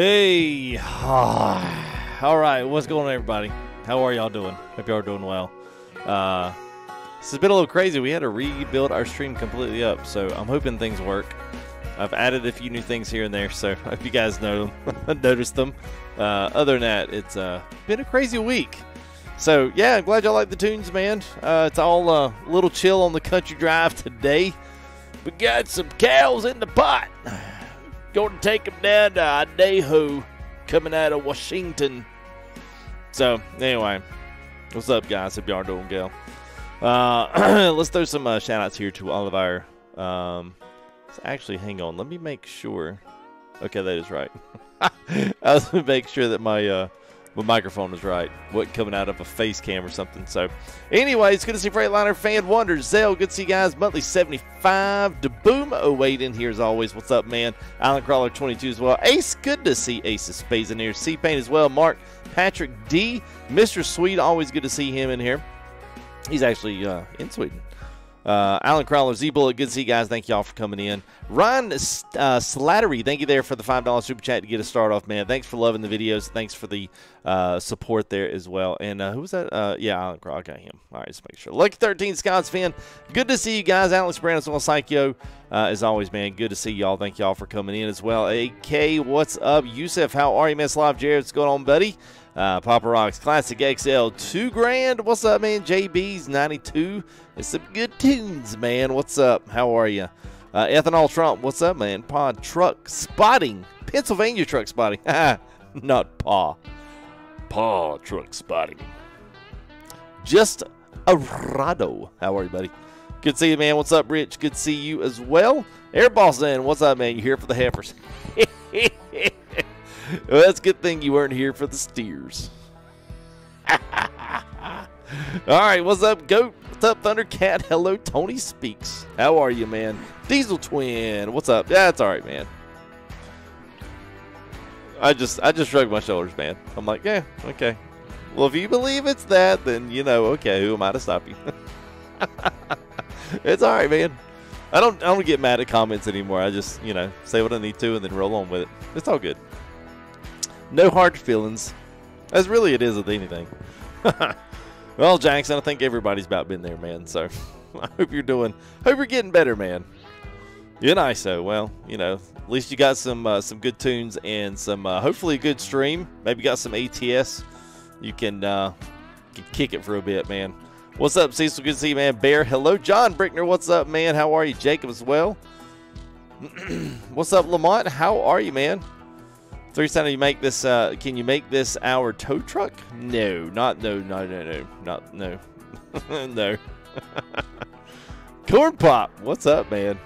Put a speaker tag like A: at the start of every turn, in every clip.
A: Hey, all right, what's going on, everybody? How are y'all doing? Hope y'all are doing well. Uh, this has been a little crazy. We had to rebuild our stream completely up, so I'm hoping things work. I've added a few new things here and there, so if you guys know them, noticed them. Uh, other than that, it's uh, been a crazy week. So yeah, I'm glad y'all like the tunes, man. Uh, it's all a uh, little chill on the country drive today. We got some cows in the pot. Going to take them down to Idaho, coming out of Washington. So anyway, what's up, guys? Hope y'all are doing well. Uh, let's throw some uh, shout outs here to all of our. Um, actually, hang on. Let me make sure. Okay, that is right. I was going to make sure that my uh, my microphone was right. Wasn't coming out of a face cam or something. So, anyways, good to see Freightliner Fan Wonders. Zell, good to see you guys. Monthly 75. to Boom 08 in here as always. What's up, man? Island Crawler 22 as well. Ace, good to see Ace of Spades in here. C Paint as well. Mark, Patrick D. Mr. Sweet, always good to see him in here. He's actually uh, in Sweden. Uh, Alan Crowler, Z Bullet, good to see you guys. Thank y'all for coming in. Ryan uh, Slattery, thank you there for the $5 super chat to get us started off, man. Thanks for loving the videos. Thanks for the uh, support there as well. And uh, who was that? Uh, yeah, Alan Crowler. I got him. All right, let's make sure. Lucky 13 Scots fan, good to see you guys. Alex Brandon, well, Psycho, uh, as always, man. Good to see y'all. Thank y'all for coming in as well. AK, what's up? Yusef, how are you, Miss Live? Jared, what's going on, buddy? Uh, Papa Rocks Classic XL, two grand. What's up, man? JB's 92. It's some good tunes, man. What's up? How are you? Uh, Ethanol Trump, what's up, man? Pod Truck Spotting, Pennsylvania Truck Spotting. Not Paw. Paw Truck Spotting. Just a Rado. How are you, buddy? Good to see you, man. What's up, Rich? Good to see you as well. Airboss in. What's up, man? You here for the heifers? well, that's a good thing you weren't here for the steers. All right, what's up, Goat? What's up, Thundercat? Hello, Tony Speaks. How are you, man? Diesel Twin, what's up? Yeah, it's all right, man. I just I just shrugged my shoulders, man. I'm like, yeah, okay. Well, if you believe it's that, then you know, okay, who am I to stop you? it's all right, man. I don't I don't get mad at comments anymore. I just you know say what I need to and then roll on with it. It's all good. No hard feelings. As really it is with anything. well, Jackson, I think everybody's about been there, man. So I hope you're doing. Hope you're getting better, man. Nice, though. Well, you know, at least you got some uh, some good tunes and some uh, hopefully a good stream. Maybe got some ATS. You can, uh, can kick it for a bit, man. What's up, Cecil? Good to see you, man. Bear, hello. John Brickner, what's up, man? How are you? Jacob as well. what's up, Lamont? How are you, man? Three center, you make this. Uh, can you make this our tow truck? No, not no, no, no, no, not no, no. Corn pop, what's up, man?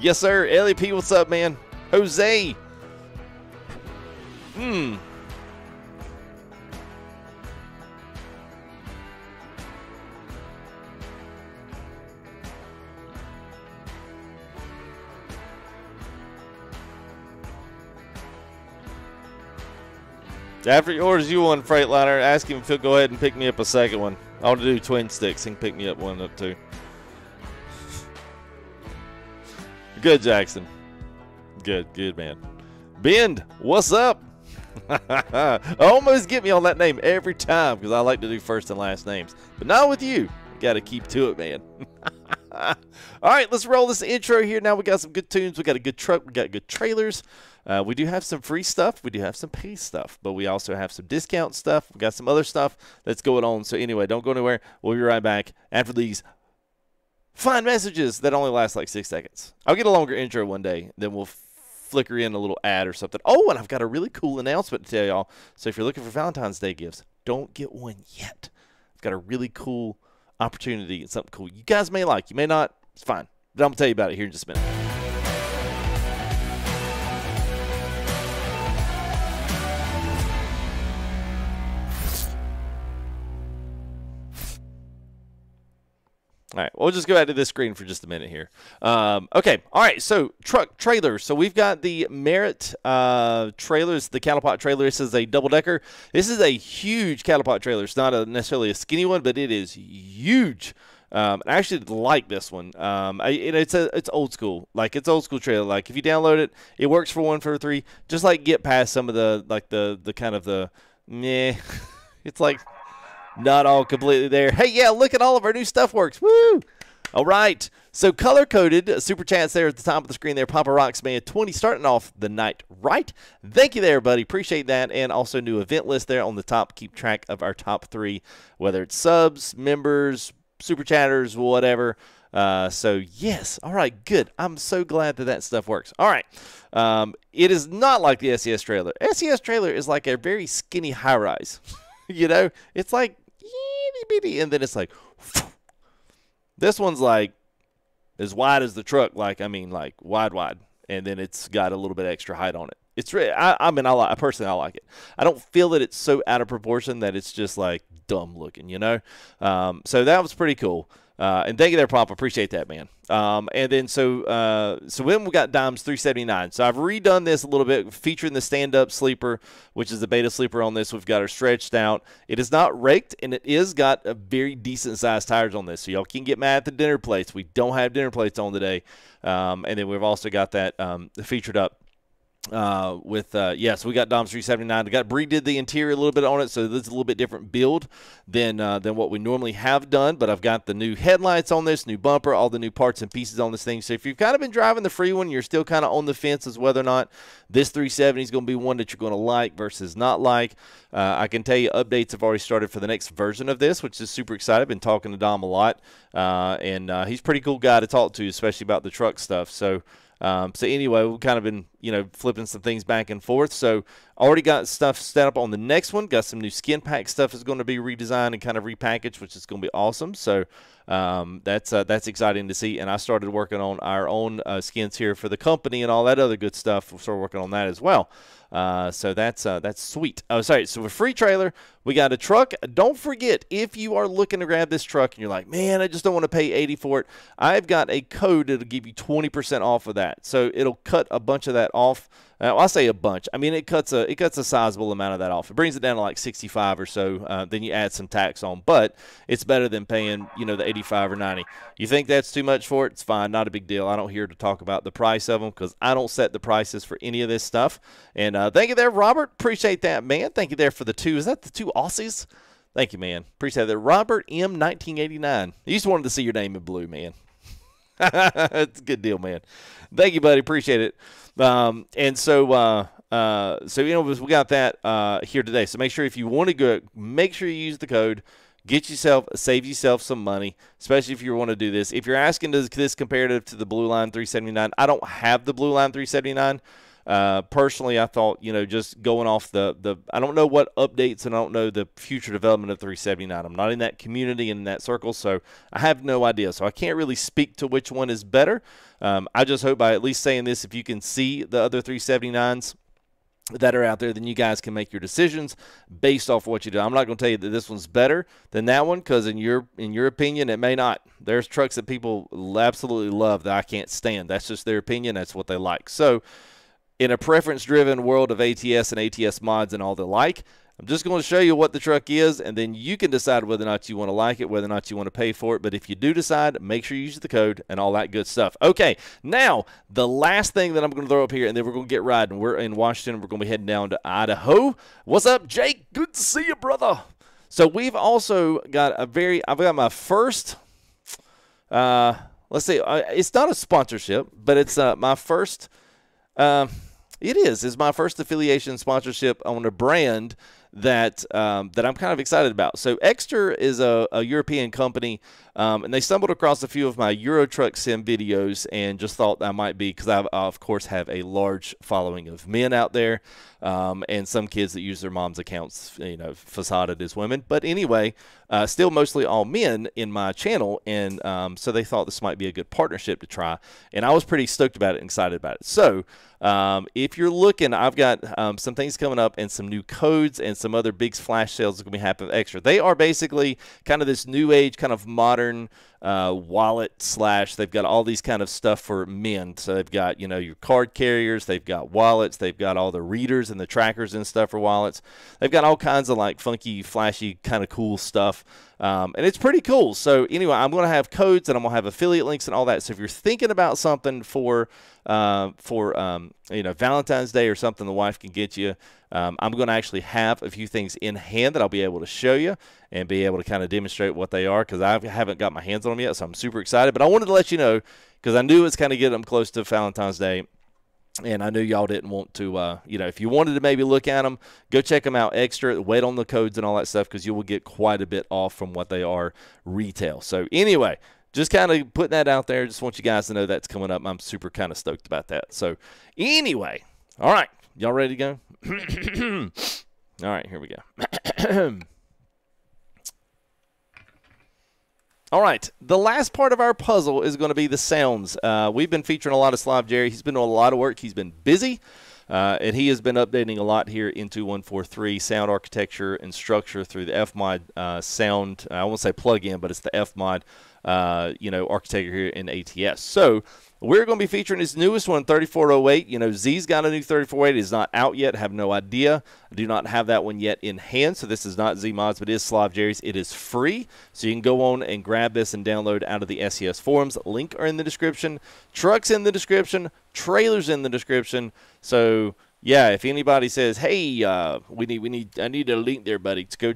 A: Yes, sir. LEP, what's up, man? Jose. Hmm. After he orders you one Freightliner, ask him if he'll go ahead and pick me up a second one. I want to do twin sticks. He can pick me up one up too. Good, Jackson. Good, good, man. Bend, what's up? Almost get me on that name every time because I like to do first and last names. But not with you. Got to keep to it, man. All right, let's roll this intro here. Now we got some good tunes. We got a good truck. We got good trailers. Uh, we do have some free stuff. We do have some pay stuff, but we also have some discount stuff. We got some other stuff that's going on. So anyway, don't go anywhere. We'll be right back after these fine messages that only last like six seconds. I'll get a longer intro one day. Then we'll flicker in a little ad or something. Oh, and I've got a really cool announcement to tell y'all. So if you're looking for Valentine's Day gifts, don't get one yet. I've got a really cool opportunity and something cool you guys may like. You may not. It's fine. But I'm going to tell you about it here in just a minute. All right, we'll just go back to this screen for just a minute here. Um, okay, all right, so truck trailers. So we've got the Merritt uh, trailers, the cattle pot trailer. This is a double decker. This is a huge cattle pot trailer. It's not a, necessarily a skinny one, but it is huge. Um, I actually like this one. Um, I, it, it's a it's old school, like it's old school trailer. Like if you download it, it works for one for three. Just like get past some of the like the the kind of the meh. it's like not all completely there. Hey, yeah, look at all of our new stuff works. Woo! All right. So color coded super chats there at the top of the screen there. Papa Rocks Man 20 starting off the night right. Thank you there, buddy. Appreciate that. And also new event list there on the top. Keep track of our top three, whether it's subs, members, super chatters, whatever. Uh, so yes, all right, good. I'm so glad that that stuff works. All right, um, it is not like the SCS trailer. SCS trailer is like a very skinny high rise. you know, it's like and then it's like. This one's like as wide as the truck, like I mean, like wide, wide, and then it's got a little bit extra height on it. It's really, I, I mean, I, I personally I like it. I don't feel that it's so out of proportion that it's just like dumb looking, you know. Um, so that was pretty cool. Uh, and thank you there, Pop. Appreciate that, man. Um, and then so uh, so then we got Dom's 379. So I've redone this a little bit, featuring the stand-up sleeper, which is the beta sleeper on this. We've got her stretched out. It is not raked, and it is got a very decent sized tires on this. So y'all can get mad at the dinner plates. We don't have dinner plates on today. Um, and then we've also got that um, featured up uh, with uh, yes, yeah, so we got Dom's 379. We got redid the interior a little bit on it, so this is a little bit different build than uh, than what we normally have done. But I've got the new headlights on this, new bumper, all the new parts and pieces on this thing. So if you've kind of been driving the free one, you're still kind of on the fence as whether or not this 370 is going to be one that you're going to like versus not like. Uh, I can tell you updates have already started for the next version of this, which is super excited. Been talking to Dom a lot, uh, and uh, he's a pretty cool guy to talk to, especially about the truck stuff. So. Um, so anyway, we've kind of been you know flipping some things back and forth. So already got stuff set up on the next one. Got some new skin pack stuff is going to be redesigned and kind of repackaged, which is going to be awesome. So um, that's uh, that's exciting to see. And I started working on our own uh, skins here for the company and all that other good stuff. Start working on that as well. Uh, so that's uh, that's sweet. Oh, sorry. So a free trailer, we got a truck. Don't forget, if you are looking to grab this truck and you're like, man, I just don't want to pay 80 for it, I've got a code that'll give you 20% off of that. So it'll cut a bunch of that off. Uh, I say a bunch. I mean, it cuts a it cuts a sizable amount of that off. It brings it down to like 65 or so. Uh, then you add some tax on, but it's better than paying you know the 85 or 90. You think that's too much for it? It's fine, not a big deal. I don't here to talk about the price of them because I don't set the prices for any of this stuff. And uh, thank you there, Robert. Appreciate that, man. Thank you there for the two. Is that the two Aussies? Thank you, man. Appreciate that. Robert M. 1989. I just wanted to see your name in blue, man. it's a good deal, man. Thank you, buddy. Appreciate it. Um, and so, uh, uh, so you know, we got that uh, here today. So make sure if you want to go, make sure you use the code. Get yourself, save yourself some money, especially if you want to do this. If you're asking, does this comparative to the Blue Line 379? I don't have the Blue Line 379. Uh, personally, I thought you know just going off the the I don't know what updates and I don't know the future development of 379. I'm not in that community and in that circle, so I have no idea. So I can't really speak to which one is better. Um, I just hope by at least saying this, if you can see the other 379s that are out there, then you guys can make your decisions based off what you do. I'm not going to tell you that this one's better than that one because in your in your opinion, it may not. There's trucks that people absolutely love that I can't stand. That's just their opinion. That's what they like. So in a preference driven world of ATS and ATS mods and all the like. I'm just going to show you what the truck is, and then you can decide whether or not you want to like it, whether or not you want to pay for it. But if you do decide, make sure you use the code and all that good stuff. Okay, now the last thing that I'm going to throw up here, and then we're going to get riding. We're in Washington. We're going to be heading down to Idaho. What's up, Jake? Good to see you, brother. So we've also got a very, I've got my first, uh, let's see, uh, it's not a sponsorship, but it's uh, my first. Uh, it is. It's my first affiliation sponsorship on a brand that um, that I'm kind of excited about. So Ekster is a, a European company, um, and they stumbled across a few of my Euro Truck Sim videos and just thought I might be because I of course have a large following of men out there, um, and some kids that use their mom's accounts, you know, facaded as women. But anyway, uh, still mostly all men in my channel, and um, so they thought this might be a good partnership to try, and I was pretty stoked about it and excited about it. So. Um, if you're looking, I've got um, some things coming up and some new codes and some other big flash sales that going to be happening Ekster. They are basically kind of this new age, kind of modern uh, wallet slash. They've got all these kind of stuff for men. So they've got you know your card carriers, they've got wallets, they've got all the readers and the trackers and stuff for wallets. They've got all kinds of like funky, flashy, kind of cool stuff. Um, and it's pretty cool. So anyway, I'm going to have codes and I'm going to have affiliate links and all that. So if you're thinking about something for uh, for um, you know Valentine's Day or something the wife can get you, um, I'm going to actually have a few things in hand that I'll be able to show you and be able to kind of demonstrate what they are because I haven't got my hands on them yet. So I'm super excited. But I wanted to let you know because I knew it's kind of getting them close to Valentine's Day and I knew y'all didn't want to, uh, you know, if you wanted to maybe look at them, go check them out Ekster, wait on the codes and all that stuff because you will get quite a bit off from what they are retail. So, anyway, just kind of putting that out there. Just want you guys to know that's coming up. I'm super kind of stoked about that. So, anyway, all right, y'all ready to go? all right, here we go. All right, the last part of our puzzle is going to be the sounds. Uh, we've been featuring a lot of Slav Jerry. He's been doing a lot of work. He's been busy, uh, and he has been updating a lot here in 2143 sound architecture and structure through the FMOD uh, sound. I won't say plug-in, but it's the FMOD, uh, you know, architecture here in ATS. So we're going to be featuring his newest one, 3408. You know, Z's got a new 3408. It's not out yet. Have no idea. I do not have that one yet in hand. So this is not Zeemods, but it is Slav Jerry's. It is free. So you can go on and grab this and download out of the SCS forums. Link are in the description. Trucks in the description. Trailers in the description. So yeah, if anybody says, "Hey, uh, we need, we need, I need a link there, buddy," to go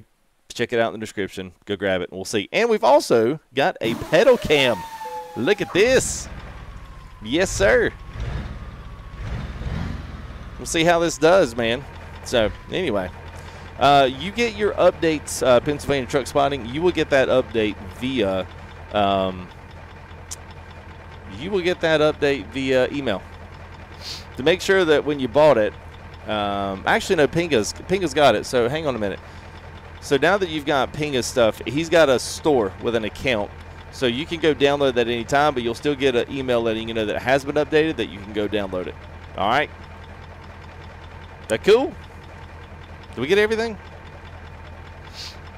A: check it out in the description. Go grab it, and we'll see. And we've also got a pedal cam. Look at this. Yes, sir. We'll see how this does, man. So, anyway, uh, you get your updates, uh, Pennsylvania Truck Spotting. You will get that update via. Um, you will get that update via email to make sure that when you bought it. Um, actually, no, Pinga's Pinga's got it. So hang on a minute. So now that you've got Pinga's stuff, he's got a store with an account so you can go download that anytime, but you'll still get an email letting you know that it has been updated that you can go download it. All right? That cool? Did we get everything?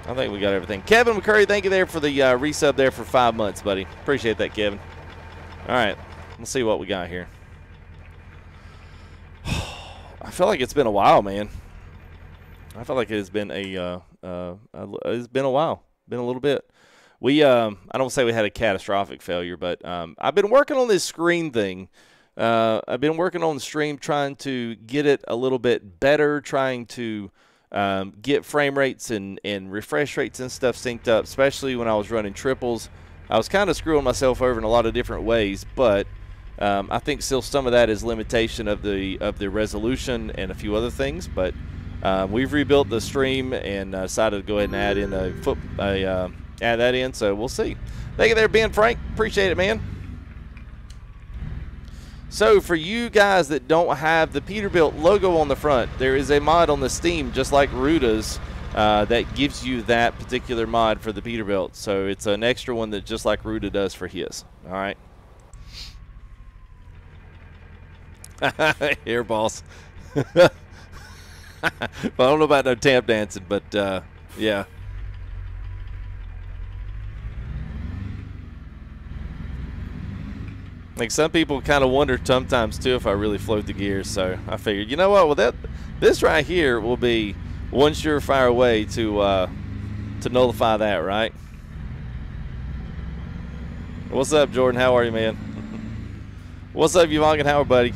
A: I think we got everything. Kevin McCurry, thank you there for the uh, resub there for five months, buddy. Appreciate that, Kevin. All right, let's see what we got here. I feel like it's been a while, man. I feel like it has been a uh, uh, it's been a while, been a little bit we um, I don't say we had a catastrophic failure, but um, I've been working on this screen thing. Uh, I've been working on the stream, trying to get it a little bit better, trying to um, get frame rates and, and refresh rates and stuff synced up, especially when I was running triples. I was kind of screwing myself over in a lot of different ways, but um, I think still some of that is limitation of the of the resolution and a few other things. But uh, we've rebuilt the stream and uh, decided to go ahead and add in a foot a add that in. So we'll see. Thank you there, Ben Frank. Appreciate it, man. So for you guys that don't have the Peterbilt logo on the front, there is a mod on the Steam, just like Ruda's, uh, that gives you that particular mod for the Peterbilt. So it's an extra one that just like Ruda does for his. All right. Here, boss. well, I don't know about no tap dancing, but uh, yeah. Like some people kind of wonder sometimes too if I really float the gears. So I figured, you know what? Well, that this right here will be one surefire way to uh, to nullify that, right? What's up, Jordan? How are you, man? What's up, Yvonne? How are, buddy?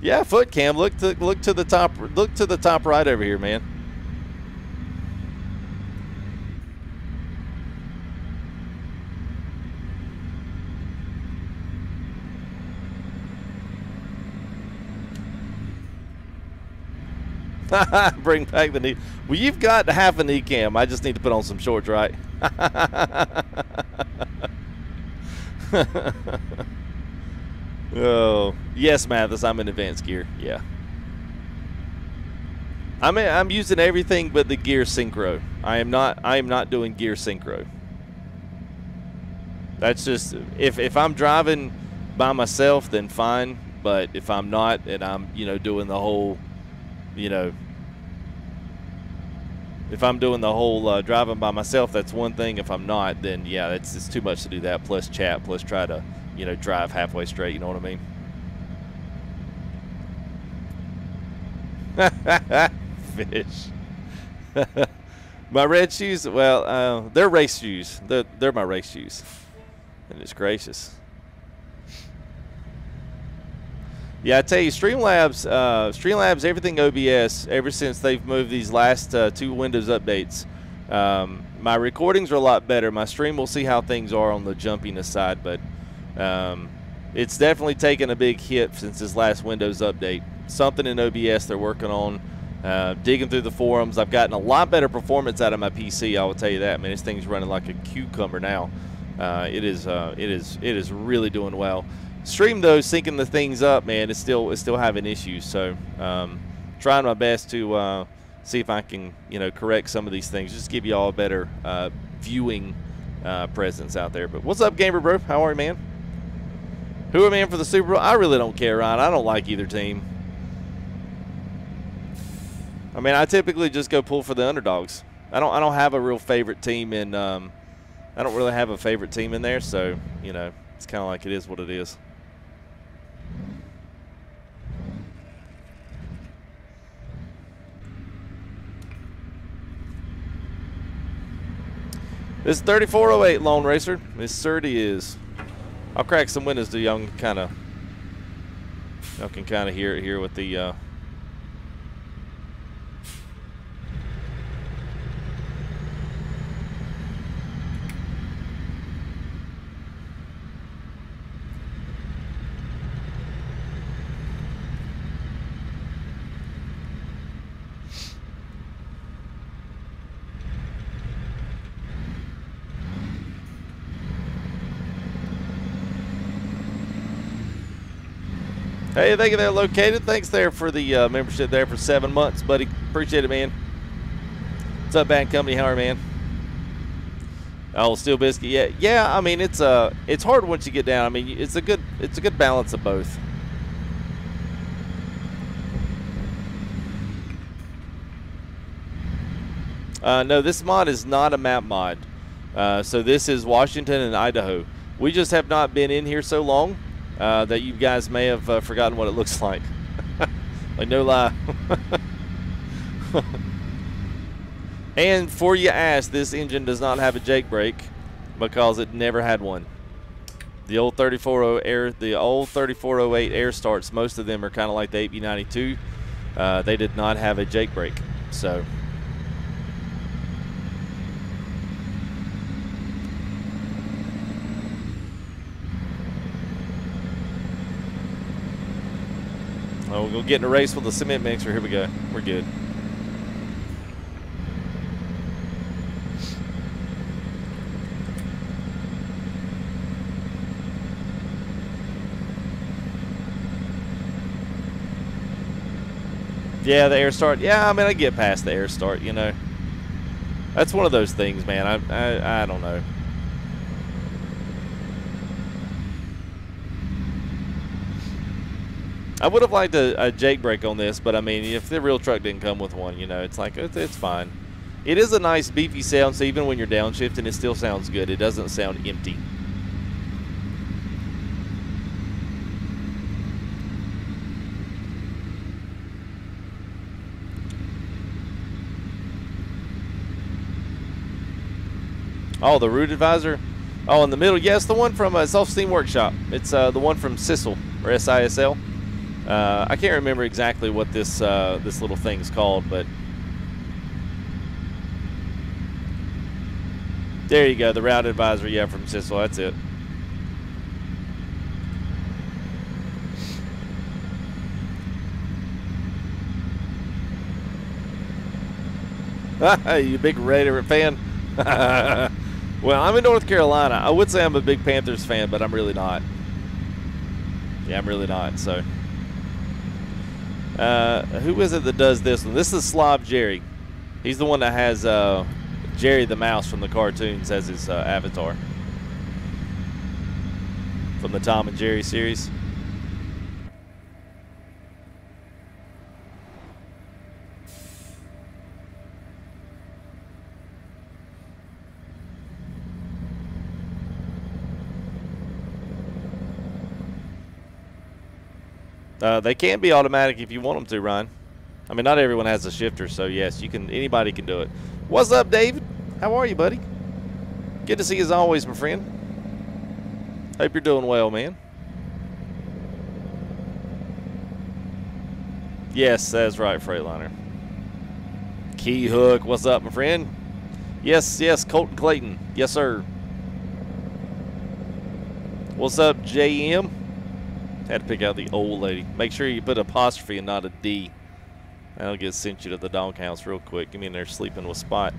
A: Yeah, foot cam. Look to look to the top. Look to the top right over here, man. Bring back the knee. Well, you've got half a knee cam. I just need to put on some shorts, right? oh, yes, Mathis. I'm in advanced gear. Yeah. I mean, I'm using everything but the gear synchro. I am not. I am not doing gear synchro. That's just if if I'm driving by myself, then fine. But if I'm not, and I'm you know doing the whole you know, if I'm doing the whole uh, driving by myself, that's one thing. If I'm not, then yeah, it's, it's too much to do that. Plus chat, plus try to, you know, drive halfway straight. You know what I mean? Fish. My red shoes, well, uh, they're race shoes. They're, they're my race shoes. And it's gracious. Yeah, I tell you, Streamlabs, uh, Streamlabs, everything OBS, ever since they've moved these last uh, two Windows updates, um, my recordings are a lot better. My stream, we'll see how things are on the jumpiness side, but um, it's definitely taken a big hit since this last Windows update. Something in OBS they're working on. Uh, digging through the forums, I've gotten a lot better performance out of my PC. I will tell you that. Man, this thing's running like a cucumber now. Uh, it is, uh, it is, it is really doing well. Stream though, syncing the things up, man, it's still, it's still having issues. So, um, trying my best to uh, see if I can, you know, correct some of these things. Just give you all a better uh, viewing uh, presence out there. But what's up, gamer bro? How are you, man? Who am I in for the Super Bowl? I really don't care, Ryan. I don't like either team. I mean, I typically just go pull for the underdogs. I don't. I don't have a real favorite team in. Um, I don't really have a favorite team in there, so you know, it's kind of like it is what it is. This is 3408 Lone Racer. This certainly is. I'll crack some windows y'all can kind of y'all can kind of hear it here with the uh, Hey, thank you there, located. Thanks there for the uh, membership there for seven months, buddy. Appreciate it, man. What's up, Bad Company? How are you, man? Oh, Steel Biscuit. Yeah, yeah. I mean, it's uh, it's hard once you get down. I mean, it's a good, it's a good balance of both. Uh, no, this mod is not a map mod. Uh, so this is Washington and Idaho. We just have not been in here so long uh, that you guys may have uh, forgotten what it looks like. like no lie. and for you ask, this engine does not have a Jake brake because it never had one. The old 3408 air, the old 3408 air starts, most of them are kind of like the 8V92. Uh, they did not have a Jake brake, so. Oh, we'll get in a race with the cement mixer. Here we go. We're good. Yeah, the air start. Yeah, I mean, I get past the air start, you know. That's one of those things, man. I, I, I don't know. I would have liked a, a Jake brake on this, but I mean, if the real truck didn't come with one, you know, it's like, it's, it's fine. It is a nice beefy sound, so even when you're downshifting, it still sounds good. It doesn't sound empty. Oh, the route advisor. Oh, in the middle. Yes, the one from uh, Self Steam Workshop. It's uh, the one from Sisal or SISL. Uh, I can't remember exactly what this uh, this little thing's called, but there you go. The route advisor, yeah, from Sisal. That's it. you big Raider fan? well, I'm in North Carolina. I would say I'm a big Panthers fan, but I'm really not. Yeah, I'm really not. So. Uh, who is it that does this one? This is Slav Jerry. He's the one that has uh, Jerry the Mouse from the cartoons as his uh, avatar. From the Tom and Jerry series. Uh, they can be automatic if you want them to, Ryan. I mean, not everyone has a shifter, so yes, you can. Anybody can do it. What's up, David? How are you, buddy? Good to see you as always, my friend. Hope you're doing well, man. Yes, that's right, Freightliner. Key Hook, what's up, my friend? Yes, yes, Colton Clayton. Yes, sir. What's up, JM? Had to pick out the old lady. Make sure you put apostrophe and not a D. That'll get sent you to the doghouse real quick. Give me in there sleeping with Spot.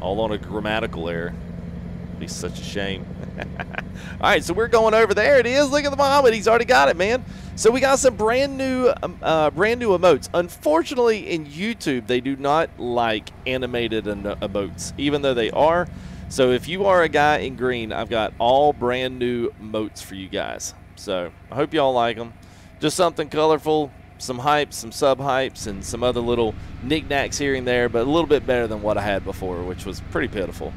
A: All on a grammatical error. Be such a shame. All right, so we're going over there. It is. Look at the Muhammad. He's already got it, man. So we got some brand new, um, uh, brand new emotes. Unfortunately, in YouTube, they do not like animated emotes, even though they are. So if you are a guy in green, I've got all brand new emotes for you guys. So I hope y'all like them. Just something colorful, some hypes, some sub hypes, and some other little knickknacks here and there, but a little bit better than what I had before, which was pretty pitiful.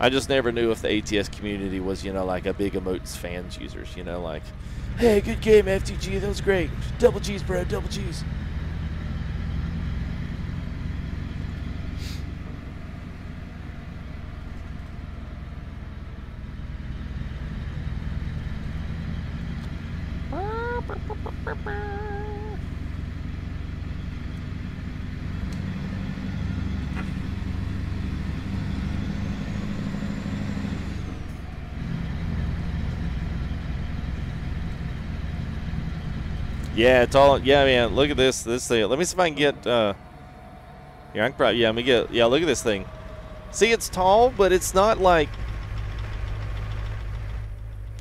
A: I just never knew if the ATS community was, you know, like a big emotes fans users, you know, like, hey, good game, FTG, that was great. Double G's, bro, double G's. Yeah, it's all. Yeah, man. Look at this. This thing. Let me see if I can get. Uh, I can probably. Yeah, let me get. Yeah, look at this thing. See, it's tall, but it's not like.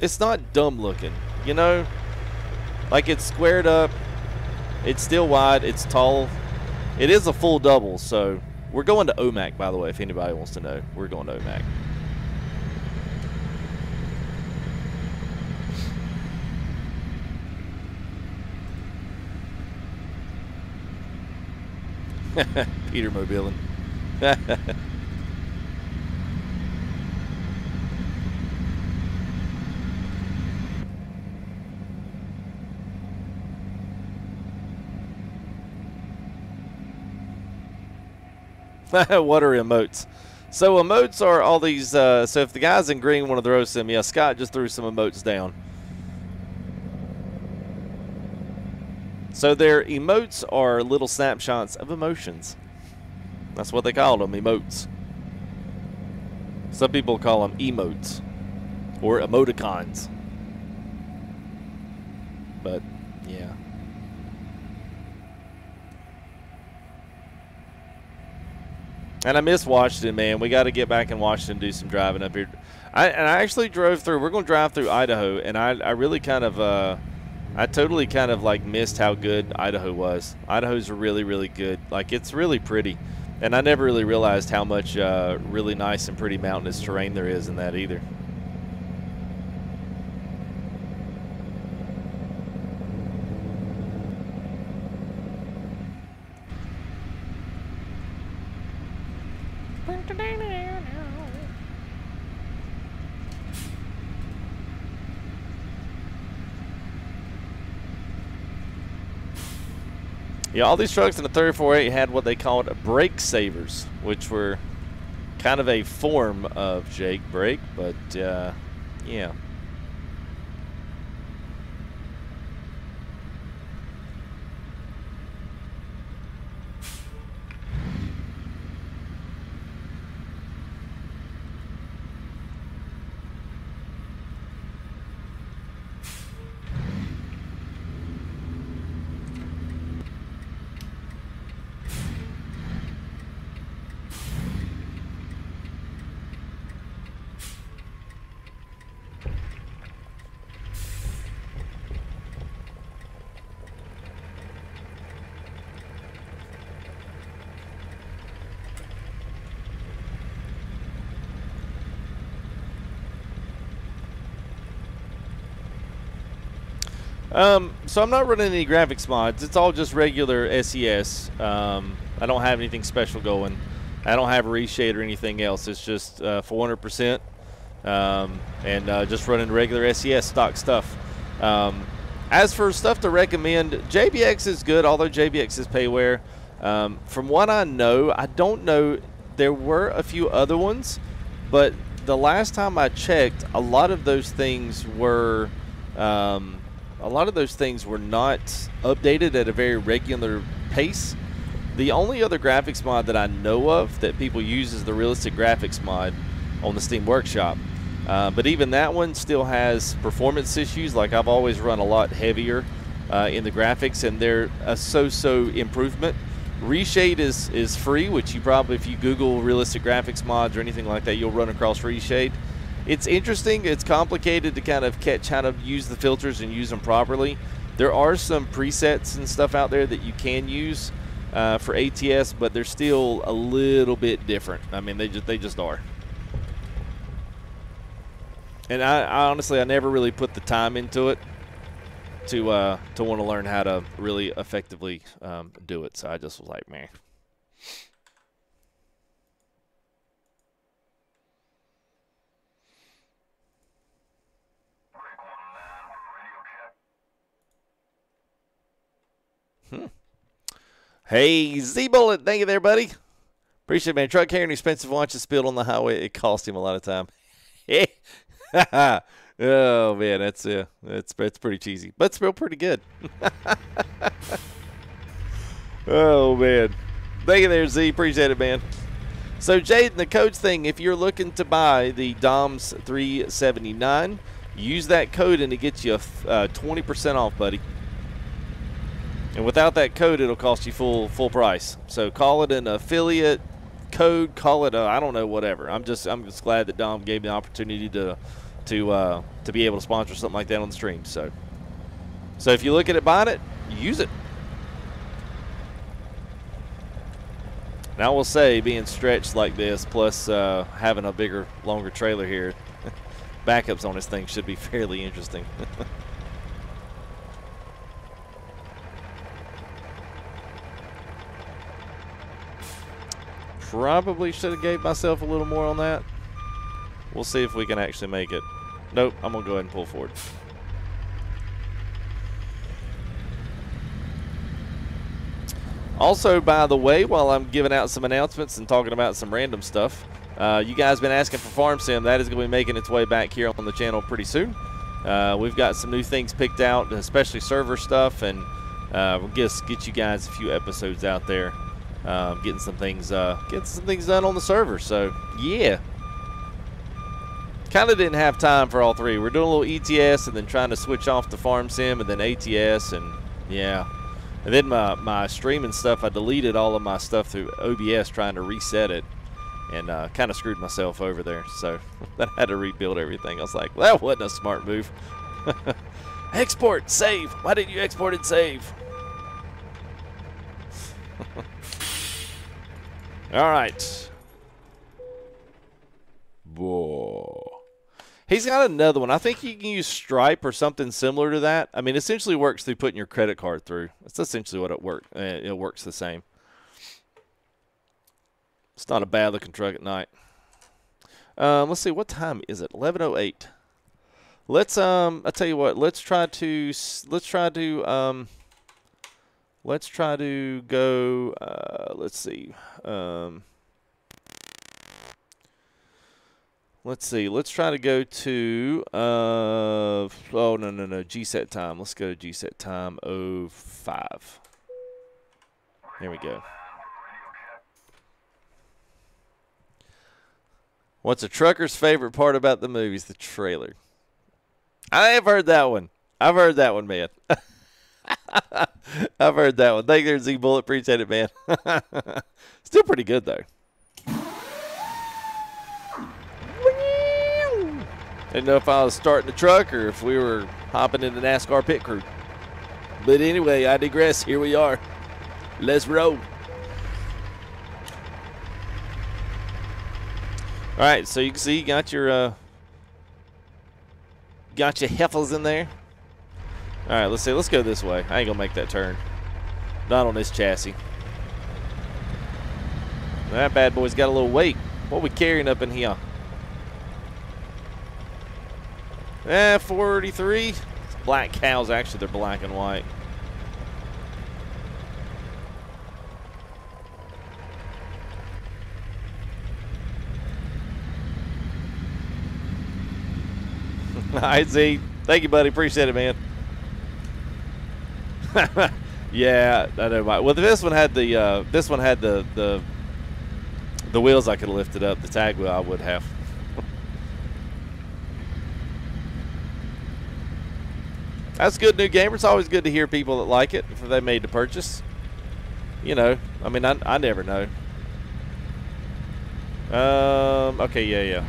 A: It's not dumb looking. You know, like it's squared up. It's still wide. It's tall. It is a full double. So we're going to Omak, by the way. If anybody wants to know, we're going to Omak. Peter Mobilin. what are emotes? So emotes are all these. Uh, so if the guys in green want to throw some, yeah, Scott just threw some emotes down. So their emotes are little snapshots of emotions. That's what they call them, emotes. Some people call them emotes or emoticons. But, yeah. And I miss Washington, man. We got to get back in Washington do some driving up here. I, and I actually drove through. We're going to drive through Idaho, and I, I really kind of uh, – I totally kind of like missed how good Idaho was. Idaho's really, really good. Like it's really pretty, and I never really realized how much uh, really nice and pretty mountainous terrain there is in that either. Yeah, all these trucks in the 348 had what they called brake savers, which were kind of a form of Jake brake, but uh, yeah. Um, so I'm not running any graphics mods. It's all just regular SCS. Um, I don't have anything special going. I don't have a reshade or anything else. It's just uh, 400% um, and uh, just running regular SCS stock stuff. Um, as for stuff to recommend, JBX is good, although JBX is payware. Um, from what I know, I don't know. There were a few other ones, but the last time I checked, a lot of those things were, um, a lot of those things were not updated at a very regular pace. The only other graphics mod that I know of that people use is the realistic graphics mod on the Steam Workshop. Uh, but even that one still has performance issues. Like I've always run a lot heavier uh, in the graphics, and they're a so-so improvement. Reshade is is free, which you probably, if you Google realistic graphics mods or anything like that, you'll run across Reshade. It's interesting. It's complicated to kind of catch how to use the filters and use them properly. There are some presets and stuff out there that you can use uh, for ATS, but they're still a little bit different. I mean, they just they just are. And I, I honestly, I never really put the time into it to uh, to want to learn how to really effectively um, do it. So I just was like, man. Hey, Z Bullet, thank you there, buddy. Appreciate it, man. Truck carrying expensive watches spilled on the highway. It cost him a lot of time. oh man, that's uh, that's that's pretty cheesy, but it's still pretty good. oh man, thank you there, Z. Appreciate it, man. So Jaden, the codes thing. If you're looking to buy the DOMS 379, use that code and it gets you 20% uh, off, buddy. And without that code, it'll cost you full full price. So call it an affiliate code, call it I don't know, whatever. I'm just I'm just glad that Dom gave me the opportunity to to uh, to be able to sponsor something like that on the stream. So so if you look at it buying it, use it. Now I will say, being stretched like this, plus uh, having a bigger, longer trailer here, backups on this thing should be fairly interesting. Probably should have gave myself a little more on that. We'll see if we can actually make it. Nope, I'm going to go ahead and pull forward. Also, by the way, while I'm giving out some announcements and talking about some random stuff, uh, you guys been asking for Farm Sim. That is going to be making its way back here on the channel pretty soon. Uh, we've got some new things picked out, especially server stuff, and uh, we'll just get you guys a few episodes out there um, getting some things uh, getting some things done on the server. So yeah, kind of didn't have time for all three. We're doing a little ETS and then trying to switch off the farm sim and then ATS and yeah. And then my, my streaming stuff, I deleted all of my stuff through OBS trying to reset it and uh, kind of screwed myself over there. So I had to rebuild everything. I was like, well, that wasn't a smart move. export, save. Why didn't you export and save? All right. Whoa. He's got another one. I think you can use Stripe or something similar to that. I mean, essentially works through putting your credit card through. That's essentially what it works. Uh, it works the same. It's not a bad looking truck at night. Um, let's see. What time is it? 11:08. Let's um. I tell you what. Let's try to let's try to um. Let's try to go. Uh, let's see. Um, let's see. Let's try to go to. Uh, oh no no no GSET time. Let's go to GSET time 05. Here we go. What's a trucker's favorite part about the movies? The trailer. I have heard that one. I've heard that one, man. I've heard that one. Thank you, Z Bullet. Appreciate it, man. Still pretty good though. Didn't know if I was starting the truck or if we were hopping in the NASCAR pit crew. But anyway, I digress. Here we are. Let's roll. All right, so you can see you got your uh, got your heifers in there. All right, let's see. Let's go this way. I ain't gonna make that turn. Not on this chassis. That bad boy's got a little weight. What we carrying up in here? Eh, 43. black cows. Actually, they're black and white. Right, Z. Thank you, buddy. Appreciate it, man. yeah, I know. Well, this one had the uh, this one had the the the wheels I could have lifted up. The tag wheel I would have. That's good, new gamer. It's always good to hear people that like it if they made the purchase. You know, I mean, I, I never know. Um. Okay. Yeah. Yeah.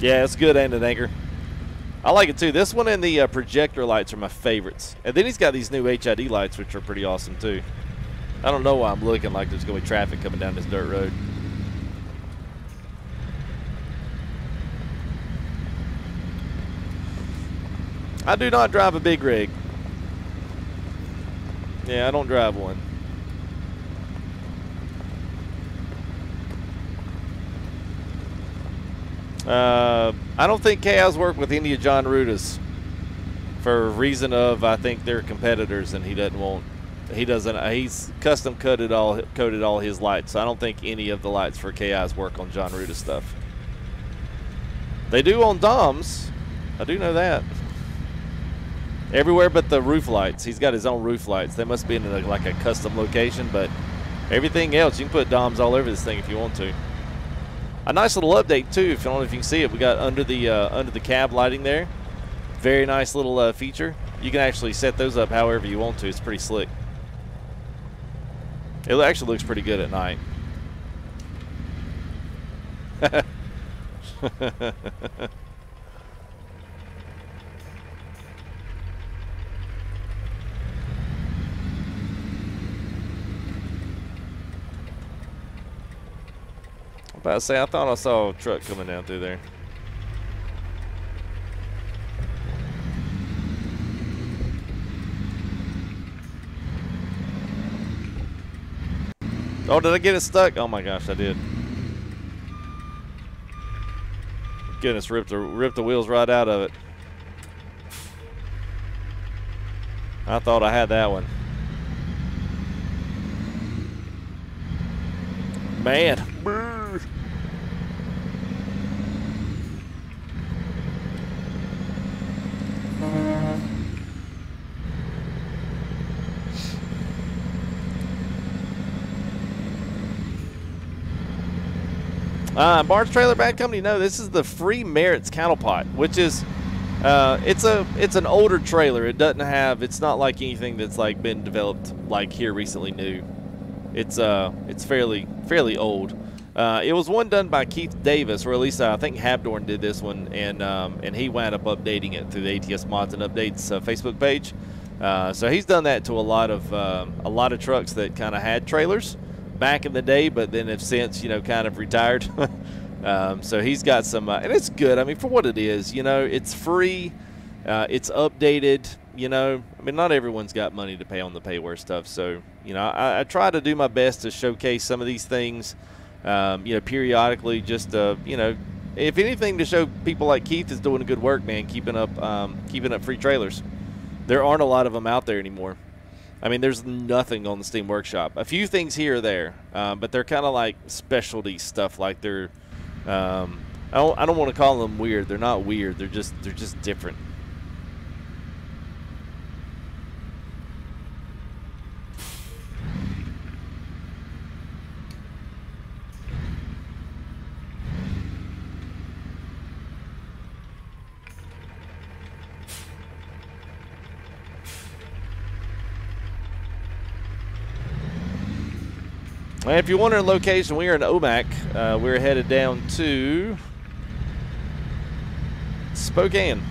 A: Yeah, it's good, ain't it, Anchor? I like it too. This one and the uh, projector lights are my favorites. And then he's got these new HID lights, which are pretty awesome too. I don't know why I'm looking like there's going to be traffic coming down this dirt road. I do not drive a big rig. Yeah, I don't drive one. Uh, I don't think Chaos worked with any of Jon Ruda's for reason of I think they're competitors and he doesn't want he doesn't he's custom coded all coded all his lights. I don't think any of the lights for KI's work on John Ruta stuff. They do on Dom's. I do know that. Everywhere but the roof lights. He's got his own roof lights. They must be in a, like a custom location, but everything else you can put Dom's all over this thing if you want to. A nice little update too. If you don't know if you can see it, we got under the uh, under the cab lighting there. Very nice little uh, feature. You can actually set those up however you want to. It's pretty slick. It actually looks pretty good at night. about to say, I thought I saw a truck coming down through there. Oh, did I get it stuck? Oh my gosh, I did. Goodness, ripped the ripped the wheels right out of it. I thought I had that one. Man. Uh, Barnes Trailer Bad Company. No, this is the Free Merritt's Cattle Pot, which is uh, it's a it's an older trailer. It doesn't have. It's not like anything that's like been developed like here recently new. It's uh it's fairly fairly old. Uh, it was one done by Keith Davis, or at least uh, I think Habdorn did this one, and um, and he wound up updating it through the ATS Mods and Updates uh, Facebook page. Uh, so he's done that to a lot of um, a lot of trucks that kind of had trailers back in the day, but then have since you know kind of retired. um, so he's got some, uh, and it's good. I mean, for what it is, you know, it's free, uh, it's updated. You know, I mean, not everyone's got money to pay on the payware stuff. So you know, I, I try to do my best to showcase some of these things. Um, you know, periodically, just uh, you know, if anything, to show people like Keith is doing a good work, man, keeping up, um, keeping up free trailers. There aren't a lot of them out there anymore. I mean, there's nothing on the Steam Workshop. A few things here or there, um, but they're kind of like specialty stuff. Like they're, um, I don't, I don't want to call them weird. They're not weird. They're just, they're just different. And if you're wondering location, we are in Omak. Uh, we're headed down to Spokane.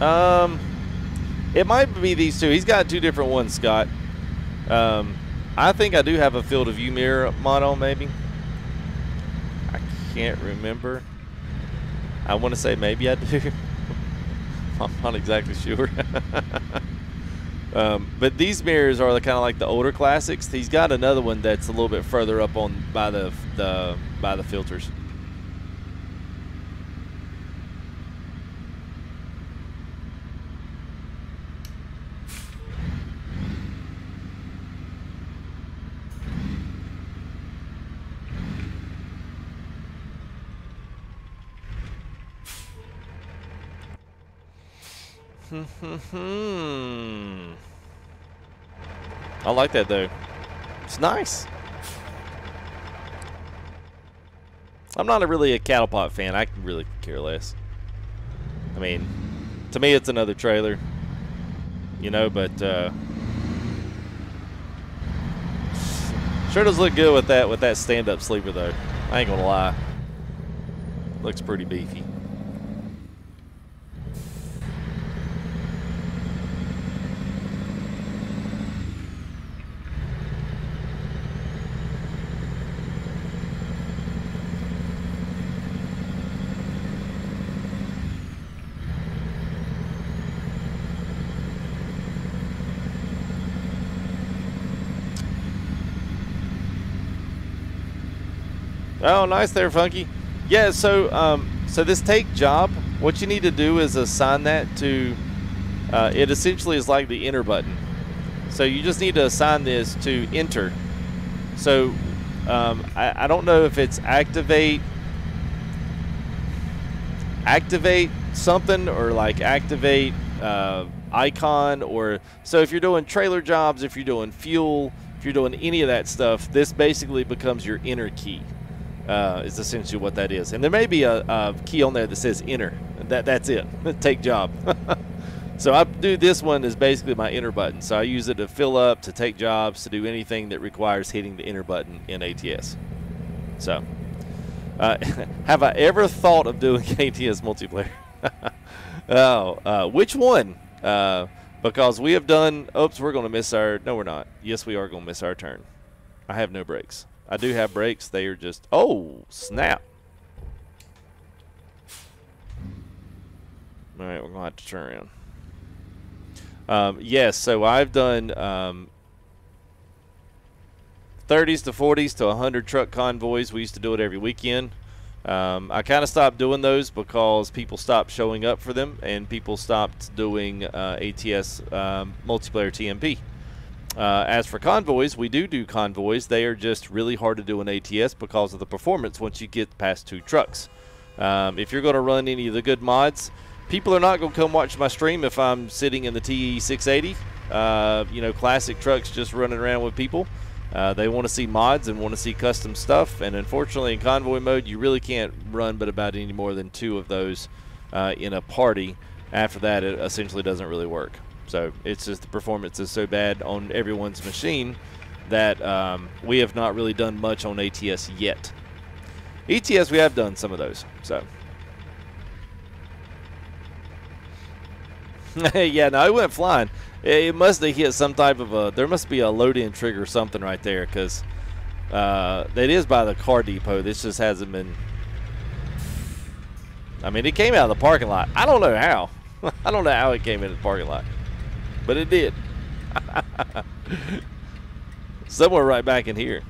A: Um, it might be these two. He's got two different ones, Scott. Um, I think I do have a field of view mirror model, maybe. I can't remember. I want to say maybe I do. I'm not exactly sure. Um, but these mirrors are kind of like the older classics. He's got another one that's a little bit further up on by the the by the filters. Hmm. I like that though. It's nice. I'm not a really a cattle pot fan. I really care less. I mean, to me, it's another trailer. You know, but uh, sure does look good with that with that stand-up sleeper though. I ain't gonna lie. Looks pretty beefy. Oh, nice there, Funky. Yeah, so um, so this take job, what you need to do is assign that to. Uh, it essentially is like the enter button. So you just need to assign this to enter. So um, I, I don't know if it's activate activate something or like activate uh, icon or so if you're doing trailer jobs if you're doing fuel if you're doing any of that stuff this basically becomes your enter key uh, is essentially what that is. And there may be a, a, key on there that says enter. That that's it. Take job. so I do this one is basically my enter button. So I use it to fill up, to take jobs, to do anything that requires hitting the enter button in ATS. So, uh, have I ever thought of doing ATS multiplayer? oh, uh, which one? Uh, because we have done. Oops, we're going to miss our. No, we're not. Yes, we are going to miss our turn. I have no brakes. I do have brakes. They are just, oh, snap. All right, we're going to have to turn around. Um, yes, so I've done um, 30s to 40s to 100 truck convoys. We used to do it every weekend. Um, I kind of stopped doing those because people stopped showing up for them and people stopped doing uh, ATS um, multiplayer TMP. Uh, as for convoys, we do do convoys. They are just really hard to do in ATS because of the performance once you get past two trucks. Um, if you're going to run any of the good mods, people are not going to come watch my stream if I'm sitting in the TE680. Uh, you know, classic trucks just running around with people. Uh, they want to see mods and want to see custom stuff. And unfortunately, in convoy mode, you really can't run but about any more than two of those uh, in a party. After that, it essentially doesn't really work. So it's just the performance is so bad on everyone's machine that um, we have not really done much on ATS yet. ETS, we have done some of those. So. yeah, no, it went flying. It must have hit some type of a. There must be a load-in trigger or something right there, because uh, it is by the car depot. This just hasn't been. I mean, it came out of the parking lot. I don't know how. I don't know how it came in the parking lot but it did. Somewhere right back in here.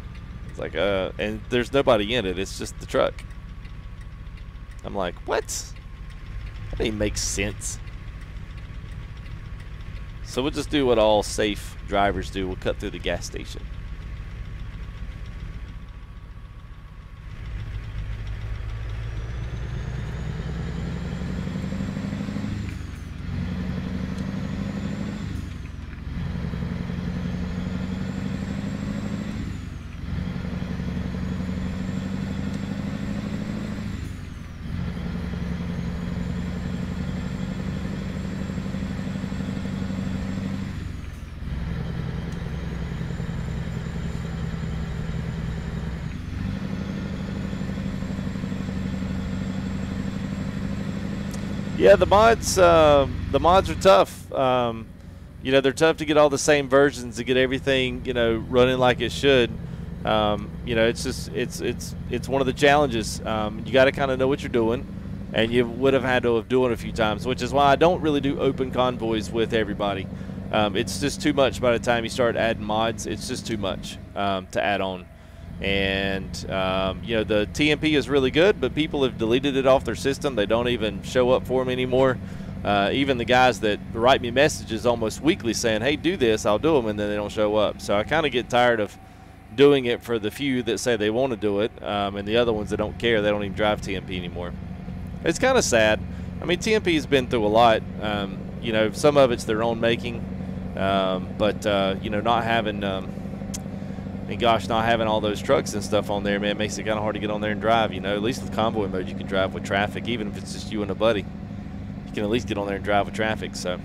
A: It's like, uh, and there's nobody in it. It's just the truck. I'm like, what? That doesn't make sense. So we'll just do what all safe drivers do. We'll cut through the gas station. Yeah, the mods uh, the mods are tough. Um, you know, they're tough to get all the same versions to get everything you know running like it should. Um, you know, it's just it's it's it's one of the challenges. Um, you got to kind of know what you're doing, and you would have had to have done it a few times, which is why I don't really do open convoys with everybody. Um, it's just too much by the time you start adding mods. It's just too much um, to add on. And, um, you know, the TMP is really good, but people have deleted it off their system. They don't even show up for them anymore. Uh, even the guys that write me messages almost weekly saying, hey, do this, I'll do them, and then they don't show up. So I kind of get tired of doing it for the few that say they want to do it, um, and the other ones that don't care, they don't even drive TMP anymore. It's kind of sad. I mean, TMP has been through a lot. Um, you know, some of it's their own making. Um, but uh, you know, not having, um, and gosh, not having all those trucks and stuff on there, man, makes it kind of hard to get on there and drive. You know, at least with convoy mode, you can drive with traffic, even if it's just you and a buddy. You can at least get on there and drive with traffic. So.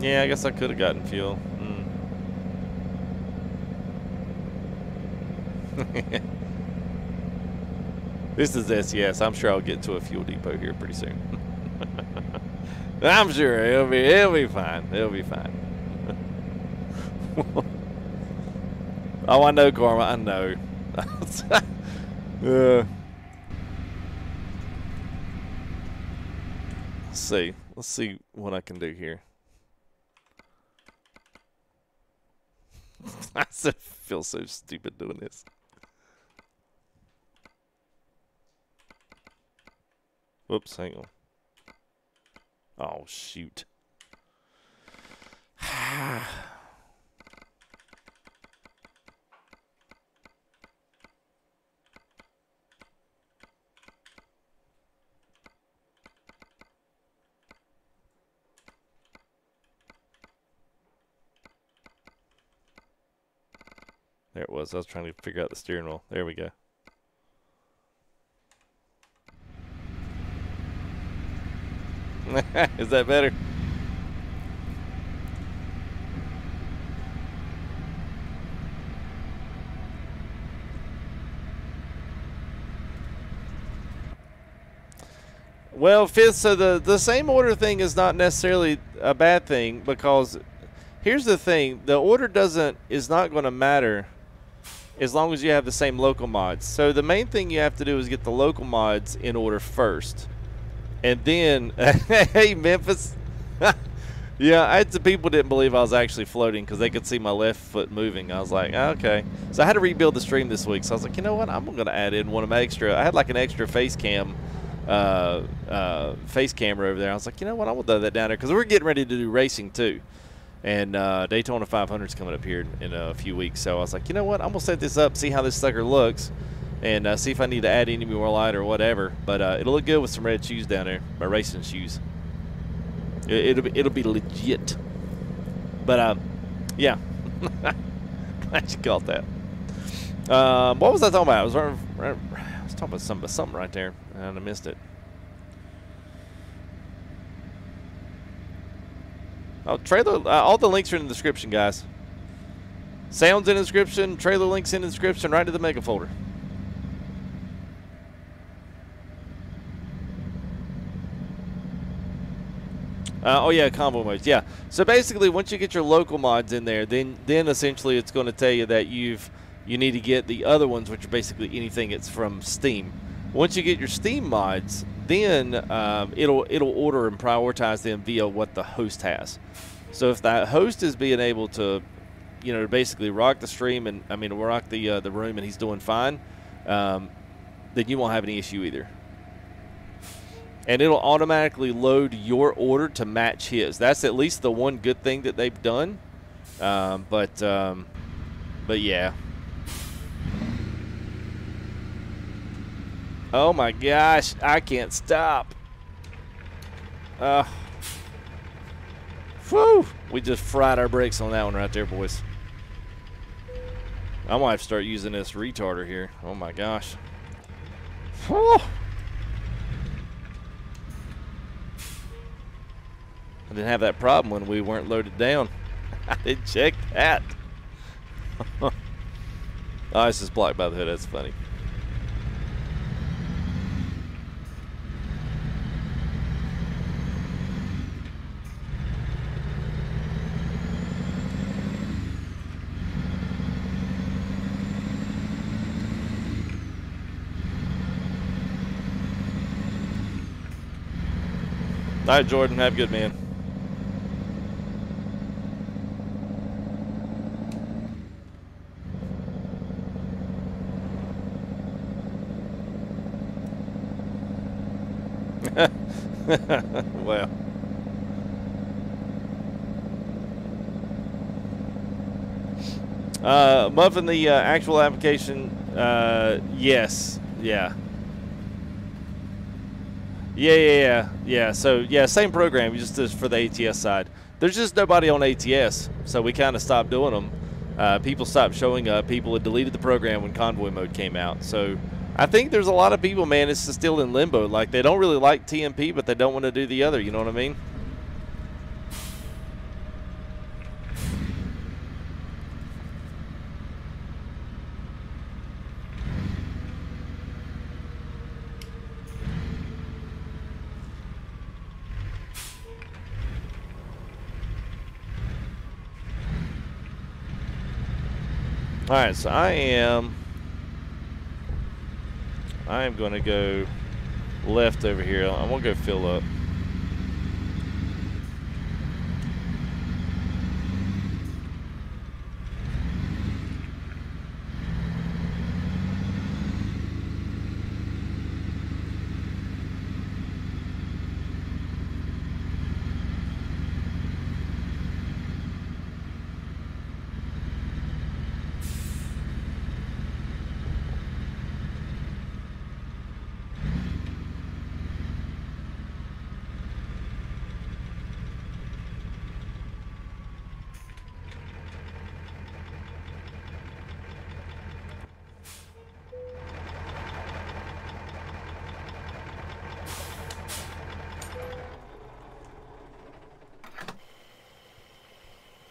A: Yeah, I guess I could have gotten fuel. Mm. this is SES. I'm sure I'll get to a fuel depot here pretty soon. I'm sure it'll be it'll be fine. It'll be fine. oh, I know, Karma. I know. uh. Let's see. Let's see what I can do here. I feel so stupid doing this. Whoops, hang on. Oh, shoot. There it was. I was trying to figure out the steering wheel. There we go. Is that better? Well, fifth, so the, the same order thing is not necessarily a bad thing because here's the thing the order doesn't is not going to matter as long as you have the same local mods. So the main thing you have to do is get the local mods in order first. And then, hey, Memphis. yeah, I had some people didn't believe I was actually floating because they could see my left foot moving. I was like, oh, okay. So I had to rebuild the stream this week. So I was like, you know what? I'm going to add in one of my extra. I had like an extra face cam, uh, uh, face camera over there. I was like, you know what? I'm to throw that down there because we're getting ready to do racing too. And uh, Daytona 500 is coming up here in a few weeks. So I was like, you know what? I'm going to set this up, see how this sucker looks and uh, see if I need to add any more light or whatever. But uh, it'll look good with some red shoes down there, my racing shoes. It, will be, it'll be legit. But uh, yeah, glad you caught that. Um, what was I talking about? I was, I was talking about something, something right there, and I missed it. Oh, trailer! Uh, all the links are in the description, guys. Sounds in the description. Trailer links in the description. Right to the mega folder. Uh, oh yeah, combo modes. Yeah. So basically, once you get your local mods in there, then then essentially it's going to tell you that you've you need to get the other ones, which are basically anything that's from Steam. Once you get your Steam mods, then um, it'll it'll order and prioritize them via what the host has. So if that host is being able to, you know, basically rock the stream and I mean rock the uh, the room and he's doing fine, um, then you won't have any issue either and it'll automatically load your order to match his. That's at least the one good thing that they've done. Um, but um, but yeah. Oh my gosh, I can't stop. Uh, whew, we just fried our brakes on that one right there, boys. I might have to start using this retarder here. Oh my gosh. Whew. I didn't have that problem when we weren't loaded down. I didn't check that. oh, is blocked by the hood. That's funny. All right, Jordan. Have a good man. well. Uh, Muffin, the uh, actual application, uh, yes, yeah. Yeah, yeah, yeah, yeah. So, yeah, same program, just for the ATS side. There's just nobody on ATS, so we kind of stopped doing them. Uh, people stopped showing up. People had deleted the program when Convoy mode came out. So, I think there's a lot of people, man, it's still in limbo. Like, they don't really like TMP, but they don't want to do the other. You know what I mean? All right, so I am I am going to go left over here. I'm going to go fill up.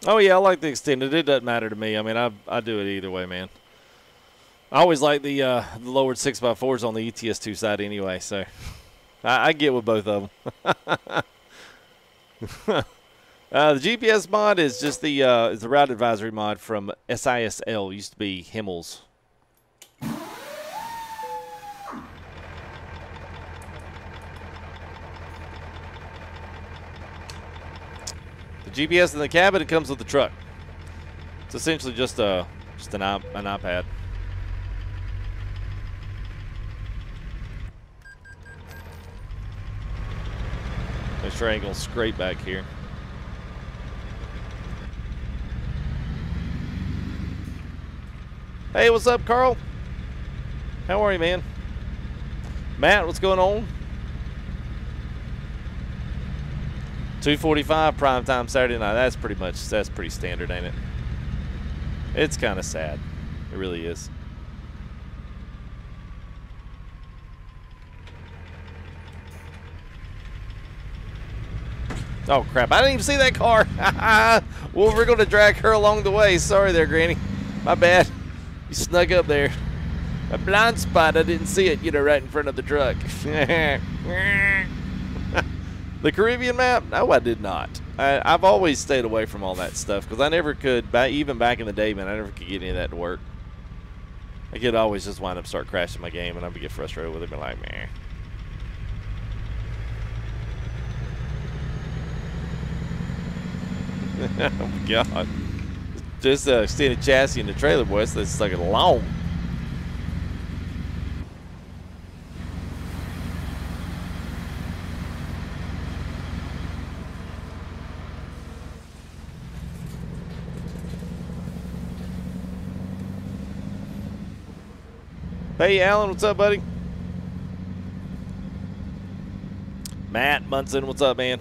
A: Oh yeah, I like the extended. It doesn't matter to me. I mean, I I do it either way, man. I always like the uh, the lowered six x fours on the ETS2 side anyway, so I, I get with both of them. uh, the GPS mod is just the uh, is the route advisory mod from SISL. Used to be Himmels. GPS in the cabin, it comes with the truck. It's essentially just a just an, an iPad. Make sure I ain't gonna scrape back here. Hey, what's up, Carl? How are you, man? Matt, what's going on? 245 prime time Saturday night. That's pretty much that's pretty standard, ain't it? It's kind of sad. It really is. Oh crap! I didn't even see that car. well, we're going to drag her along the way. Sorry there, Granny. My bad. You snuck up there. A blind spot. I didn't see it. You know, right in front of the truck. The Caribbean map? No, I did not. I, have always stayed away from all that stuff because I never could, even back in the day, man, I never could get any of that to work. I could always just wind up start crashing my game and I'd get frustrated with it, and be like, man. oh my god. Just uh, extended chassis in the trailer, boys. That's like a long Hey, Alan, what's up, buddy? Matt Munson, what's up, man?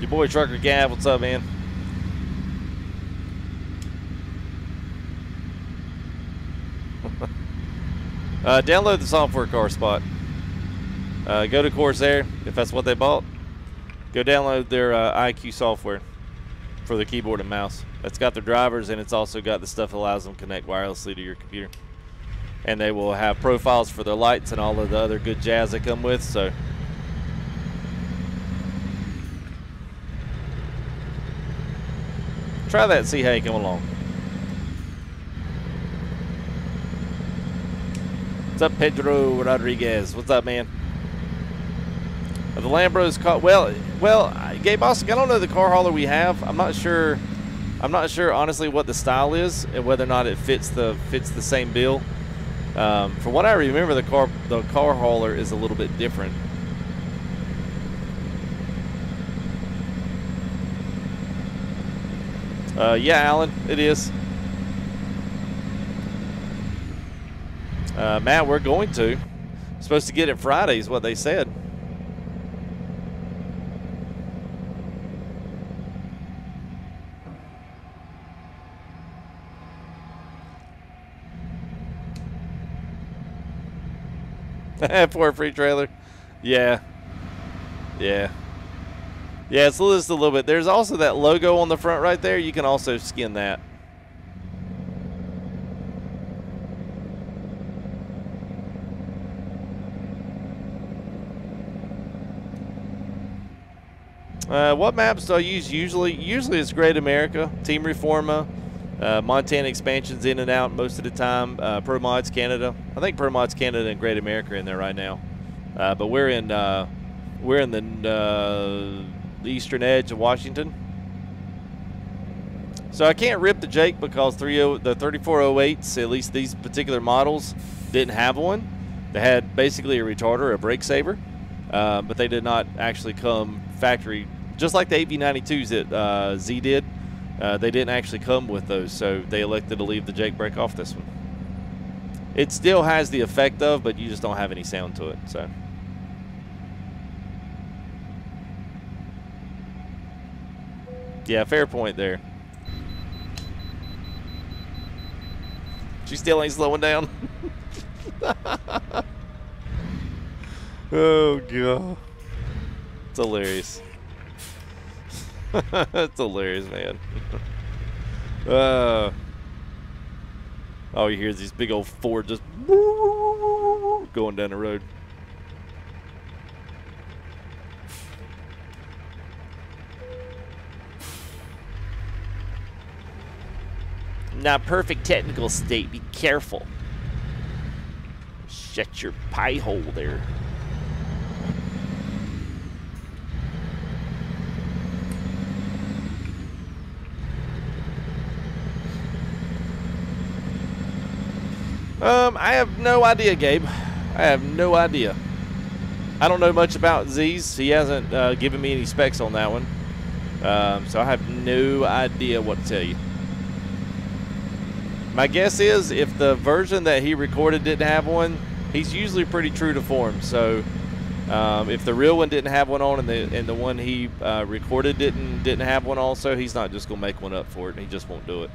A: Your boy Trucker Gav, what's up, man? uh, download the software car spot. Uh, go to Corsair if that's what they bought. Go download their uh, iCUE software for the keyboard and mouse. That's got their drivers and it's also got the stuff that allows them to connect wirelessly to your computer. And they will have profiles for their lights and all of the other good jazz they come with. So. Try that. See how you come along. What's up, Pedro Rodriguez? What's up, man? The Lambros caught well. Well, Gabe Austin, I don't know the car hauler we have. I'm not sure. I'm not sure honestly what the style is and whether or not it fits the fits the same bill. Um, from what I remember, the car the car hauler is a little bit different. Uh, yeah, Alan, it is. Uh, Matt, we're going to. Supposed to get it Friday is what they said. For a free trailer. Yeah. Yeah. Yeah, it's just a little bit. There's also that logo on the front right there. You can also skin that. Uh, what maps do I use usually? Usually it's Great America, Team Reforma, uh, Montana expansions in and out most of the time. Uh, Pro Mods Canada. I think Pro Mods Canada and Great America are in there right now. Uh, but we're in uh, we're in the uh, eastern edge of Washington. So I can't rip the Jake because 30, the 3408s, at least these particular models, didn't have one. They had basically a retarder, a brake saver, uh, but they did not actually come factory, just like the 8V92s that Z did. Uh, they didn't actually come with those, so they elected to leave the Jake brake off this one. It still has the effect of, but you just don't have any sound to it. So. Yeah, fair point there. She still ain't slowing down. oh god. It's hilarious. That's hilarious, man. uh, oh, you hear these big old Ford just going down the road. Not perfect technical state. Be careful. Shut your pie hole there. Um, I have no idea, Gabe. I have no idea. I don't know much about Z's. He hasn't uh, given me any specs on that one. Um, so I have no idea what to tell you. My guess is if the version that he recorded didn't have one, he's usually pretty true to form. So um, if the real one didn't have one on and the and the one he uh, recorded didn't didn't have one also, he's not just gonna make one up for it. He just won't do it.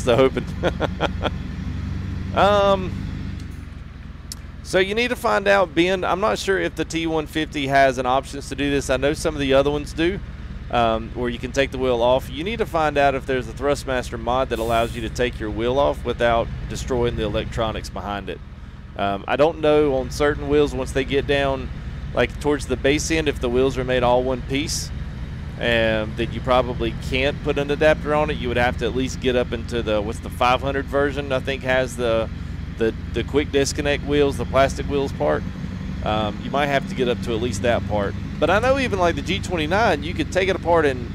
A: Here's the hoping. um, so you need to find out, Ben. I'm not sure if the T150 has an option to do this. I know some of the other ones do, um, where you can take the wheel off. You need to find out if there's a Thrustmaster mod that allows you to take your wheel off without destroying the electronics behind it. Um, I don't know on certain wheels once they get down, like towards the base end, if the wheels are made all one piece and that you probably can't put an adapter on it. You would have to at least get up into the what's the 500 version. I think has the the the quick disconnect wheels, the plastic wheels part. Um, you might have to get up to at least that part. But I know even like the G29, you could take it apart and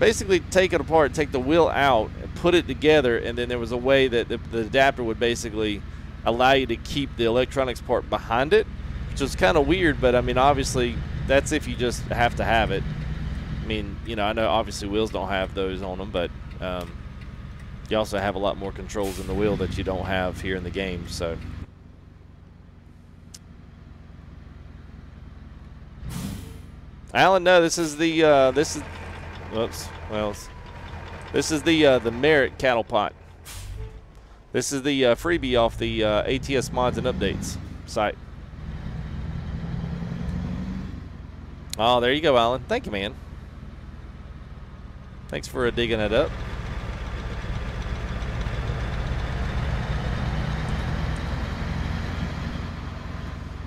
A: basically take it apart, take the wheel out, and put it together, and then there was a way that the, the adapter would basically allow you to keep the electronics part behind it, which was kind of weird. But I mean, obviously that's if you just have to have it. I mean, you know, I know obviously wheels don't have those on them, but um, you also have a lot more controls in the wheel that you don't have here in the game. So. Alan, no, this is the uh, this is, whoops, well, this is the uh, the Merritt cattle pot. This is the uh, freebie off the uh, ATS mods and updates site. Oh, there you go, Alan. Thank you, man. Thanks for digging it up.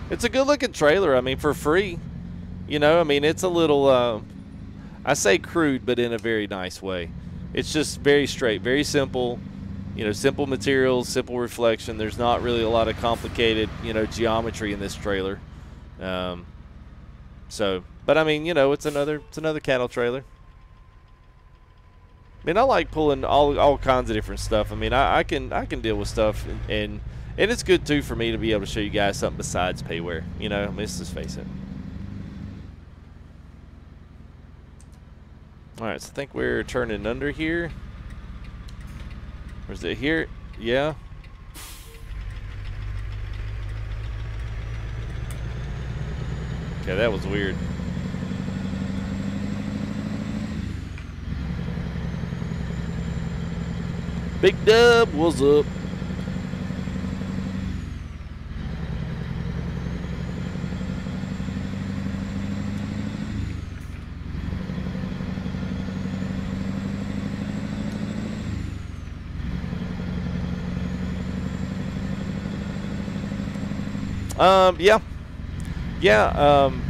A: It's a good looking trailer. I mean, for free. You know, I mean, it's a little, uh, I say crude, but in a very nice way. It's just very straight, very simple. You know, simple materials, simple reflection. There's not really a lot of complicated, you know, geometry in this trailer. Um, so, but I mean, you know, it's another, it's another cattle trailer. I mean, I like pulling all all kinds of different stuff. I mean, I, I can I can deal with stuff, and, and, and it's good too for me to be able to show you guys something besides payware. You know, I mean, let's just face it. All right, so I think we're turning under here. Or is it here? Yeah. Okay, that was weird. Big Dub, what's up? Um, yeah, yeah. Um,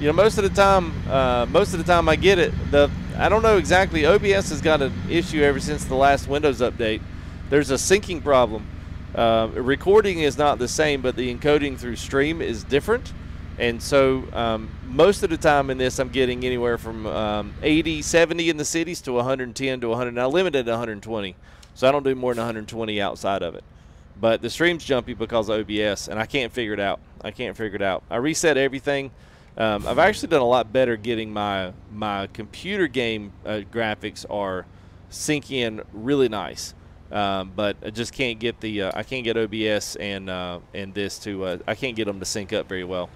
A: you know, most of the time, uh, most of the time I get it. The I don't know exactly. OBS has got an issue ever since the last Windows update. There's a syncing problem. Uh, recording is not the same, but the encoding through stream is different. And so um, most of the time in this, I'm getting anywhere from um, 80, 70 in the cities to 110 to 100. Now limited to 120, so I don't do more than 120 outside of it. But the stream's jumpy because of OBS, and I can't figure it out. I can't figure it out. I reset everything. Um, I've actually done a lot better getting my my computer game uh, graphics are syncing in really nice, um, but I just can't get the uh, I can't get OBS and uh, and this to uh, I can't get them to sync up very well.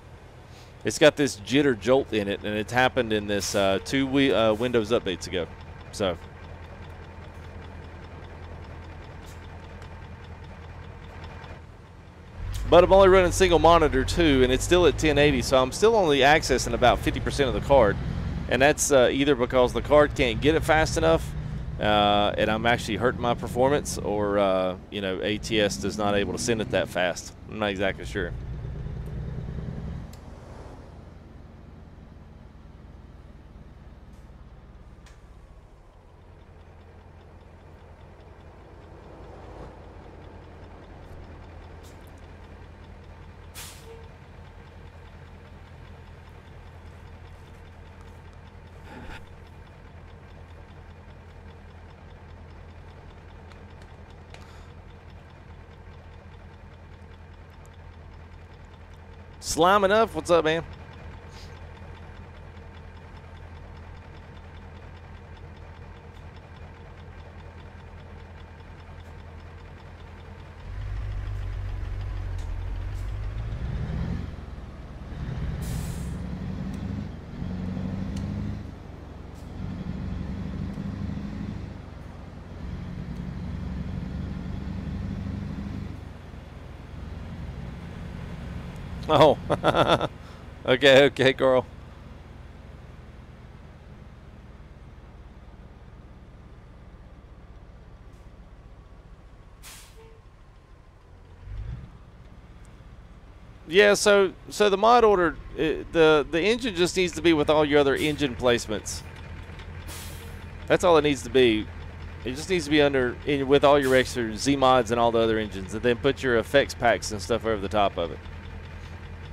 A: It's got this jitter jolt in it, and it's happened in this uh, two uh, Windows updates ago. So But I'm only running single monitor too, and it's still at 1080, so I'm still only accessing about 50% of the card. And that's uh, either because the card can't get it fast enough, uh, and I'm actually hurting my performance, or uh, you know ATS is not able to send it that fast. I'm not exactly sure. Slime enough. What's up, man? Oh. okay, okay, girl. Yeah, so so the mod order, it, the the engine just needs to be with all your other engine placements. That's all it needs to be. It just needs to be under in, with all your extra Zeemods and all the other engines, and then put your effects packs and stuff over the top of it.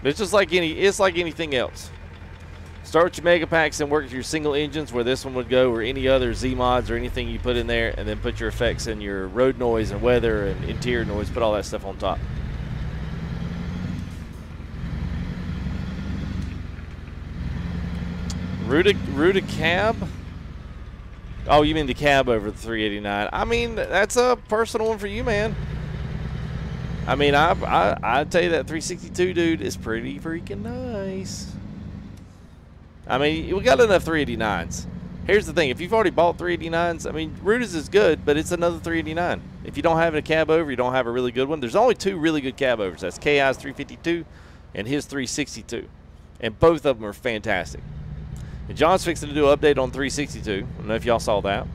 A: It's just like any. It's like anything else. Start with your mega packs and work with your single engines where this one would go, or any other Zeemods or anything you put in there, and then put your effects and your road noise and weather and interior noise. Put all that stuff on top. Ruda, Ruda cab. Oh, you mean the cab over the 389? I mean, that's a personal one for you, man. I mean, I I I tell you that 362 dude is pretty freaking nice. I mean, we got enough 389s. Here's the thing: if you've already bought 389s, I mean, Ruda's is good, but it's another 389. If you don't have a cab over, you don't have a really good one. There's only two really good cab overs. That's KI's 352 and his 362, and both of them are fantastic. And John's fixing to do an update on 362. I don't know if y'all saw that.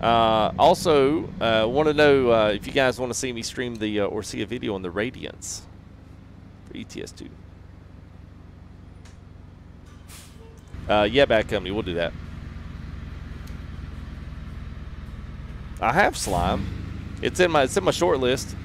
A: Uh, also, uh, want to know uh, if you guys want to see me stream the uh, or see a video on the Radiance for ETS2. Uh, yeah, bad company. We'll do that. I have slime. It's in my it's in my short list.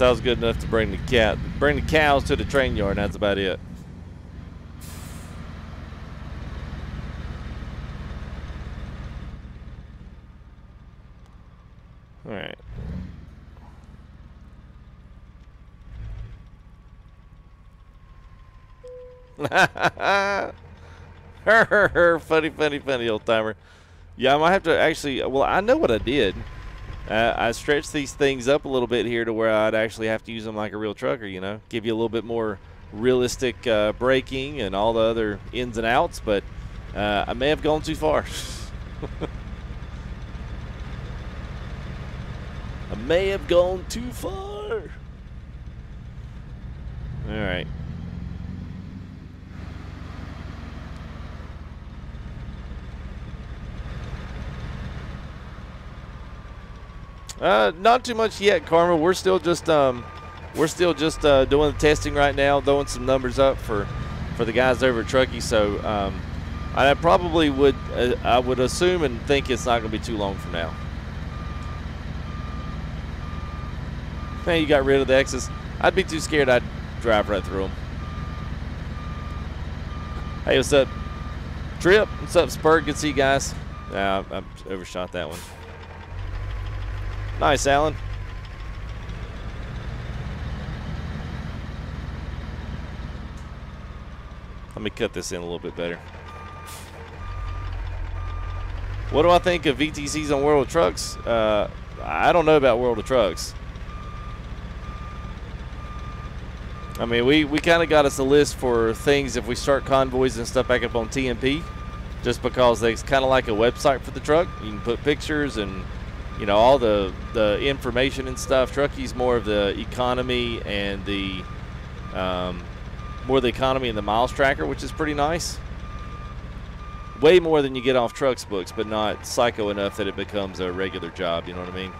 A: That was good enough to bring the cat, bring the cows to the train yard. And that's about it. All right. her her funny, funny, funny old timer. Yeah, I might have to actually. Well, I know what I did. Uh, I stretched these things up a little bit here to where I'd actually have to use them like a real trucker, you know, give you a little bit more realistic uh, braking and all the other ins and outs, but uh, I may have gone too far. I may have gone too far. All right. Uh, not too much yet, Karma. We're still just um, we're still just uh, doing the testing right now, throwing some numbers up for for the guys over at Trucky. So um, I probably would uh, I would assume and think it's not going to be too long from now. Man, you got rid of the X's. I'd be too scared. I'd drive right through them. Hey, what's up, Trip? What's up, Spur? Good to see you guys. Yeah, I, I overshot that one. Nice, Alan. Let me cut this in a little bit better. What do I think of VTCs on World of Trucks? Uh, I don't know about World of Trucks. I mean, we, we kind of got us a list for things if we start convoys and stuff back up on TMP, just because it's kind of like a website for the truck. You can put pictures and you know all the the information and stuff. Trucky's more of the economy and the um, more the economy and the miles tracker, which is pretty nice. Way more than you get off trucks books, but not psycho enough that it becomes a regular job. You know what I mean?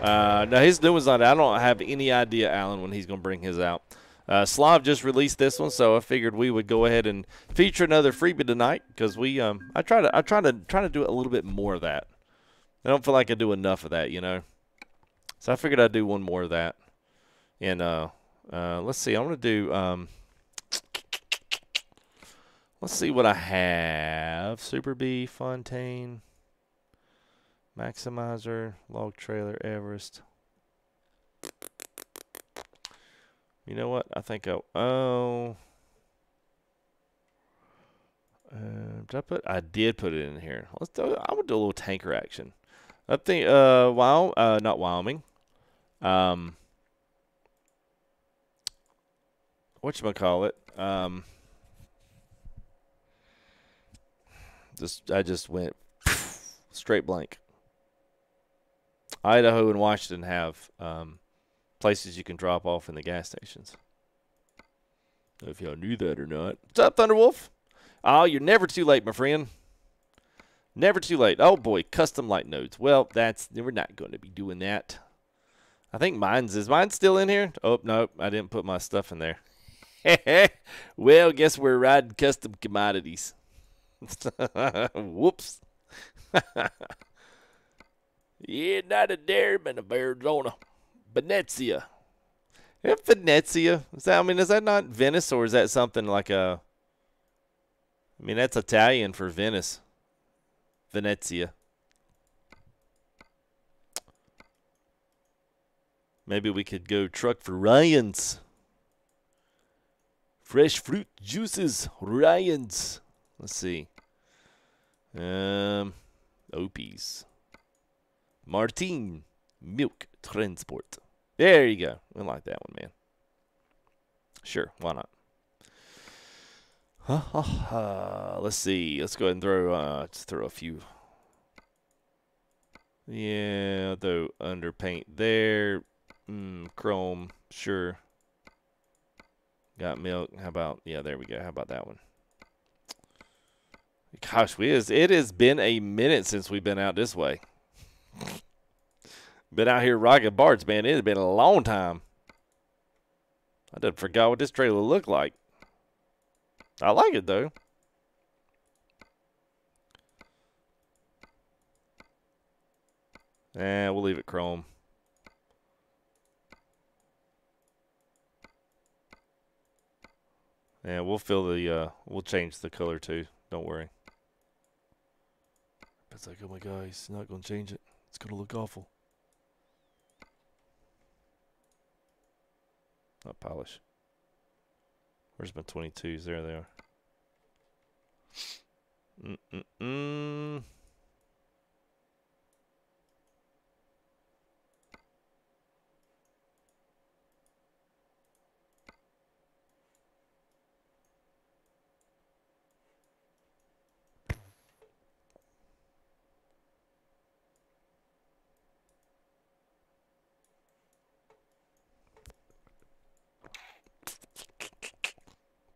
A: Uh, now his new one's not. I don't have any idea, Alan, when he's going to bring his out. Uh, Slav just released this one, so I figured we would go ahead and feature another freebie tonight because we um I try to I try to try to do a little bit more of that. I don't feel like I do enough of that, you know. So I figured I'd do one more of that. And uh, uh, let's see, I'm gonna do um. Let's see what I have. Super B, Fontaine, Maximizer, Log Trailer, Everest. You know what? I think I oh. Uh, did I put? I did put it in here. Let's do. I'm gonna do a little tanker action. I think. Uh, wow. Uh, not Wyoming. Um. What you call it? Um. Just I just went straight blank. Idaho and Washington have um, places you can drop off in the gas stations. If y'all knew that or not. What's up, Thunderwolf? Oh, you're never too late, my friend. Never too late. Oh boy, custom light nodes. Well, that's we're not going to be doing that. I think mine's is mine still in here? Oh no, I didn't put my stuff in there. well, guess we're riding custom commodities. Whoops. yeah, not a Darman of Arizona. Venezia. Yeah, Venezia. Is that, I mean, is that not Venice or is that something like a. I mean, that's Italian for Venice. Venezia. Maybe we could go truck for Ryan's. Fresh fruit juices, Ryan's. Let's see. Um, Opie's. Martin Milk Transport. There you go. I like that one, man. Sure, why not? Uh, let's see. Let's go ahead and throw uh, just throw a few. Yeah, though underpaint there. Mm, chrome, sure. Got milk. How about yeah? There we go. How about that one? Gosh, we is it has been a minute since we've been out this way. been out here rocking Bart's, man. It has been a long time. I done forgot what this trailer looked like. I like it though. Eh, we'll leave it chrome. Yeah, we'll fill the, uh, we'll change the color too. Don't worry. It's like, oh my god, he's not going to change it. It's going to look awful. Not polish. Where's my 22s? There they are. Mm-mm-mm.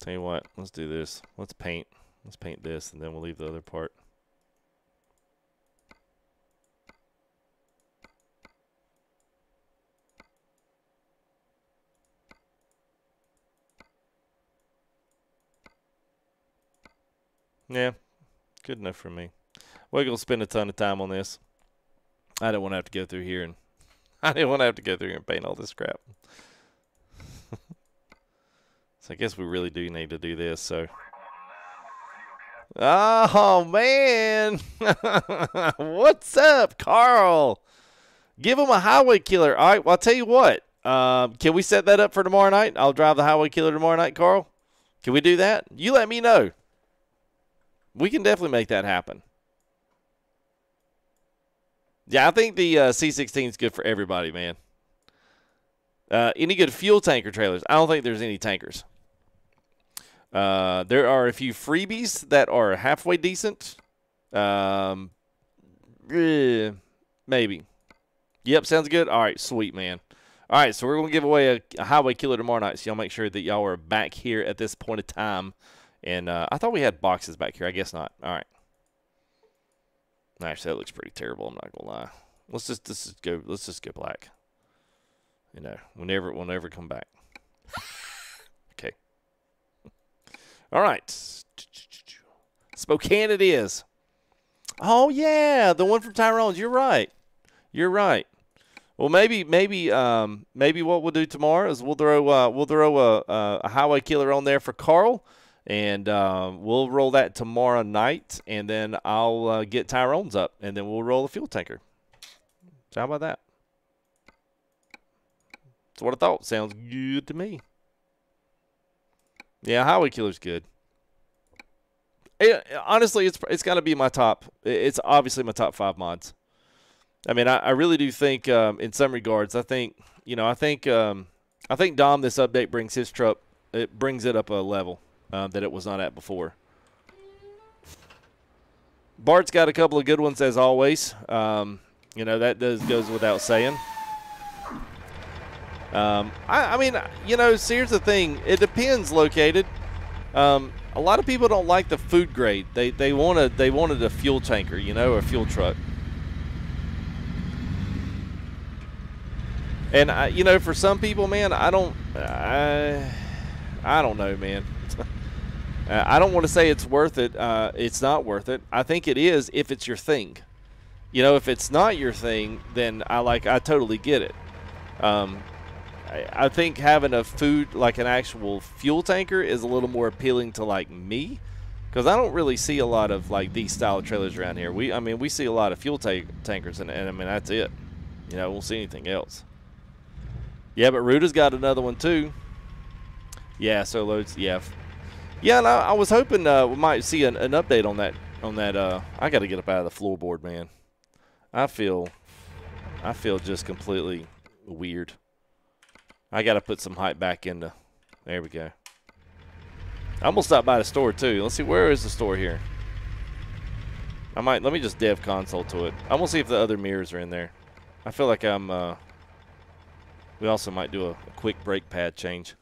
A: Tell you what, let's do this. Let's paint. Let's paint this, and then we'll leave the other part. Yeah, good enough for me. We're going to spend a ton of time on this. I don't want to have to go through here and I didn't want to have to go through and paint all this crap. So I guess we really do need to do this. So. Oh man, what's up, Carl? Give him a highway killer. All right, well I'll tell you what. Um, can we set that up for tomorrow night? I'll drive the highway killer tomorrow night, Carl. Can we do that? You let me know. We can definitely make that happen. Yeah, I think the uh, C16 is good for everybody, man. Uh, any good fuel tanker trailers? I don't think there's any tankers. Uh, there are a few freebies that are halfway decent. Um, eh, maybe. Yep, sounds good. All right, sweet, man. All right, so we're going to give away a, a, highway killer tomorrow night, so y'all make sure that y'all are back here at this point of time. And uh, I thought we had boxes back here. I guess not. All right. Actually, that looks pretty terrible. I'm not to lie. Let's just, let's just go. Let's just go black. You know, whenever, whenever come back. All right. Spokane it is. Oh yeah, the one from Tyrone's. You're right. You're right. Well, maybe, maybe, um, maybe what we'll do tomorrow is we'll throw, uh, we'll throw a, a, highway killer on there for Carl, and uh, we'll roll that tomorrow night, and then I'll uh, get Tyrone's up, and then we'll roll the fuel tanker. So how about that? That's what I thought. Sounds good to me. Yeah, Highway Killer's good. It, honestly, it's it's got to be my top. It's obviously my top five mods. I mean, I, I really do think, um, in some regards, I think you know, I think um, I think Dom this update brings his truck, it brings it up a level um, that it was not at before. Bart's got a couple of good ones as always. Um, you know that does goes without saying. Um, I, I, mean, you know, so here's the thing. It depends located. Um, a lot of people don't like the food grade. They they wanted they wanted a fuel tanker, you know, a fuel truck. And I, you know, for some people, man, I don't, I, I don't know, man. I don't want to say it's worth it. Uh, it's not worth it. I think it is if it's your thing. You know, if it's not your thing, then I like I totally get it. Um, I, think having a food like an actual fuel tanker is a little more appealing to like me, because I don't really see a lot of like these style trailers around here. We, I mean, we see a lot of fuel ta tankers, and, and I mean that's it. You know, we won't see anything else. Yeah, but Ruda's got another one too. Yeah, so loads. Yeah, yeah. And I, I was hoping uh, we might see an, an, update on that. On that, uh, I got to get up out of the floorboard, man. I feel, I feel just completely weird. I got to put some height back into. There we go. I'm gonna stop by the store too. Let's see where is the store here. I might let me just dev console to it. I'm gonna see if the other mirrors are in there. I feel like I'm uh, we also might do a, a quick brake pad change.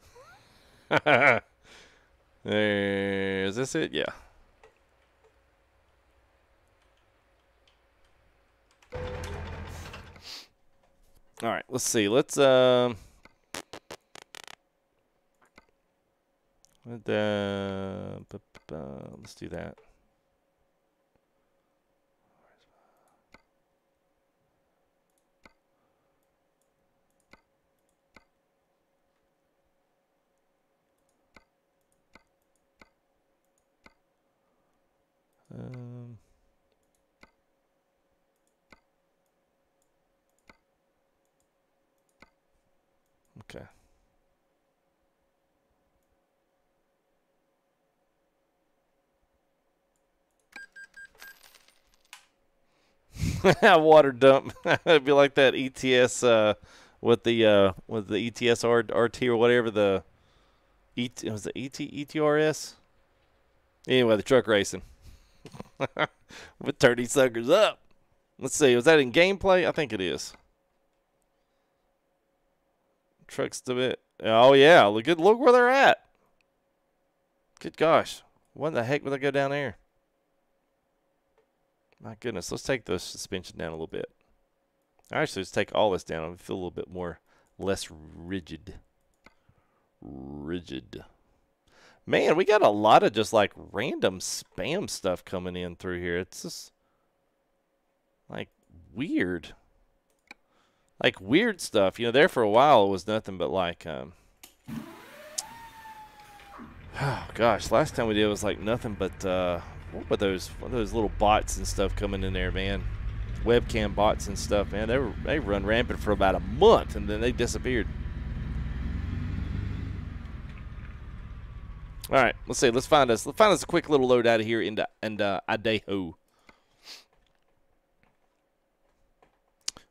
A: there, is this it? Yeah. All right, let's see. Let's um uh, let's do that. Um, okay. Water dump. It'd be like that ETS uh, with the uh, with the ETS RT or whatever the ET was the ET ETRS. Anyway, the truck racing. with 30 suckers up. Let's see. Was that in gameplay? I think it is. Trucks to bit. Oh, yeah. Look, good, look where they're at. Good gosh. What the heck would they go down there? My goodness. Let's take the suspension down a little bit. Actually, let's take all this down. I feel a little bit more, less rigid. Rigid. Man, we got a lot of just like random spam stuff coming in through here. It's just like weird. Like weird stuff. You know, there for a while it was nothing but like um Oh gosh, last time we did it was like nothing but uh what were those what those little bots and stuff coming in there, man? Webcam bots and stuff, man. They were they run rampant for about a month and then they disappeared. All right, let's see. Let's find us. Let's find us a quick little load out of here into and uh, Idaho.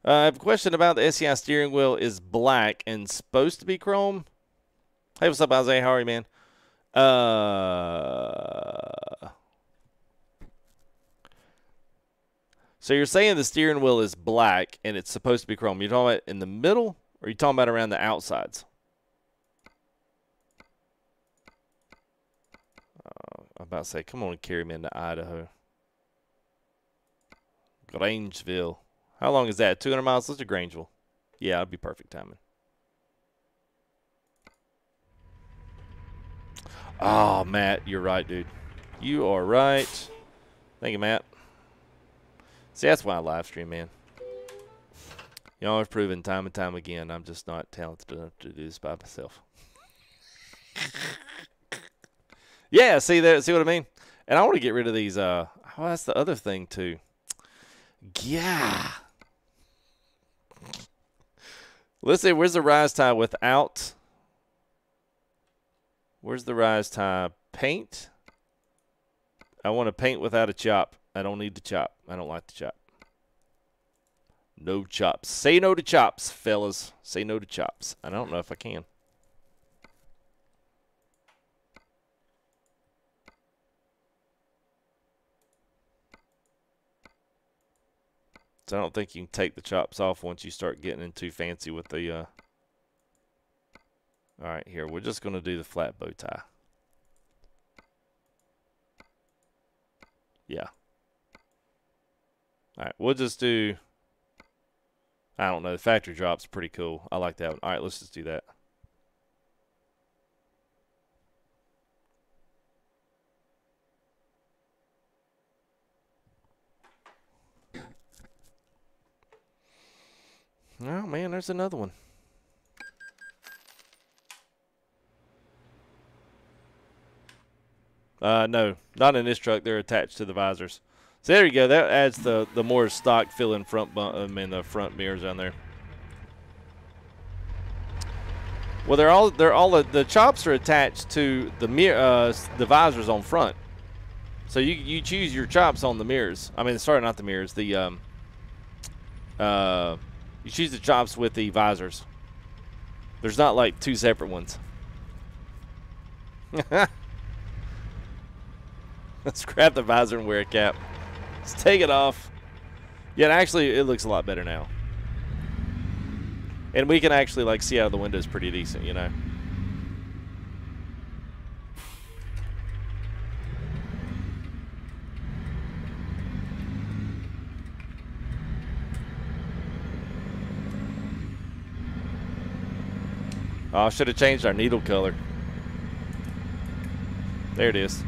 A: Uh, I have a question about the SCI steering wheel is black and supposed to be chrome. Hey, what's up, Isaiah? How are you, man? Uh, so you're saying the steering wheel is black and it's supposed to be chrome. You're talking about in the middle, or are you talking about around the outsides? Uh, I'm about to say, come on, carry me into Idaho. Grangeville. How long is that? 200 miles? Let's do Grangeville. Yeah, it'd be perfect timing. Oh, Matt, you're right, dude. You are right. Thank you, Matt. See, that's why I live stream, man. Y'all have proven time and time again I'm just not talented enough to do this by myself. Yeah, see that? see what I mean? And I want to get rid of these. Uh, oh, that's the other thing too. Yeah. Let's see. Where's the rise tie without? Where's the rise tie? Paint. I want to paint without a chop. I don't need to chop. I don't like to chop. No chops. Say no to chops, fellas. Say no to chops. I don't know if I can. So I don't think you can take the chops off once you start getting in too fancy with the uh, All right, here we're just going to do the flat bow tie. Yeah. All right, we'll just do. I don't know. The factory drop's pretty cool. I like that one. All right, let's just do that. Oh man, there's another one. Uh, no, not in this truck. They're attached to the visors. So there you go. That adds the the more stock filling front bump um, and the front mirrors on there. Well, they're all they're all the chops are attached to the mirror uh, the visors on front. So you you choose your chops on the mirrors. I mean, sorry, not the mirrors. The um uh you choose the chops with the visors. There's not like two separate ones. Let's grab the visor and wear a cap. Let's take it off. Yeah, actually, it looks a lot better now. And we can actually like see out of the windows pretty decent, you know. Oh, I should have changed our needle color. There it is.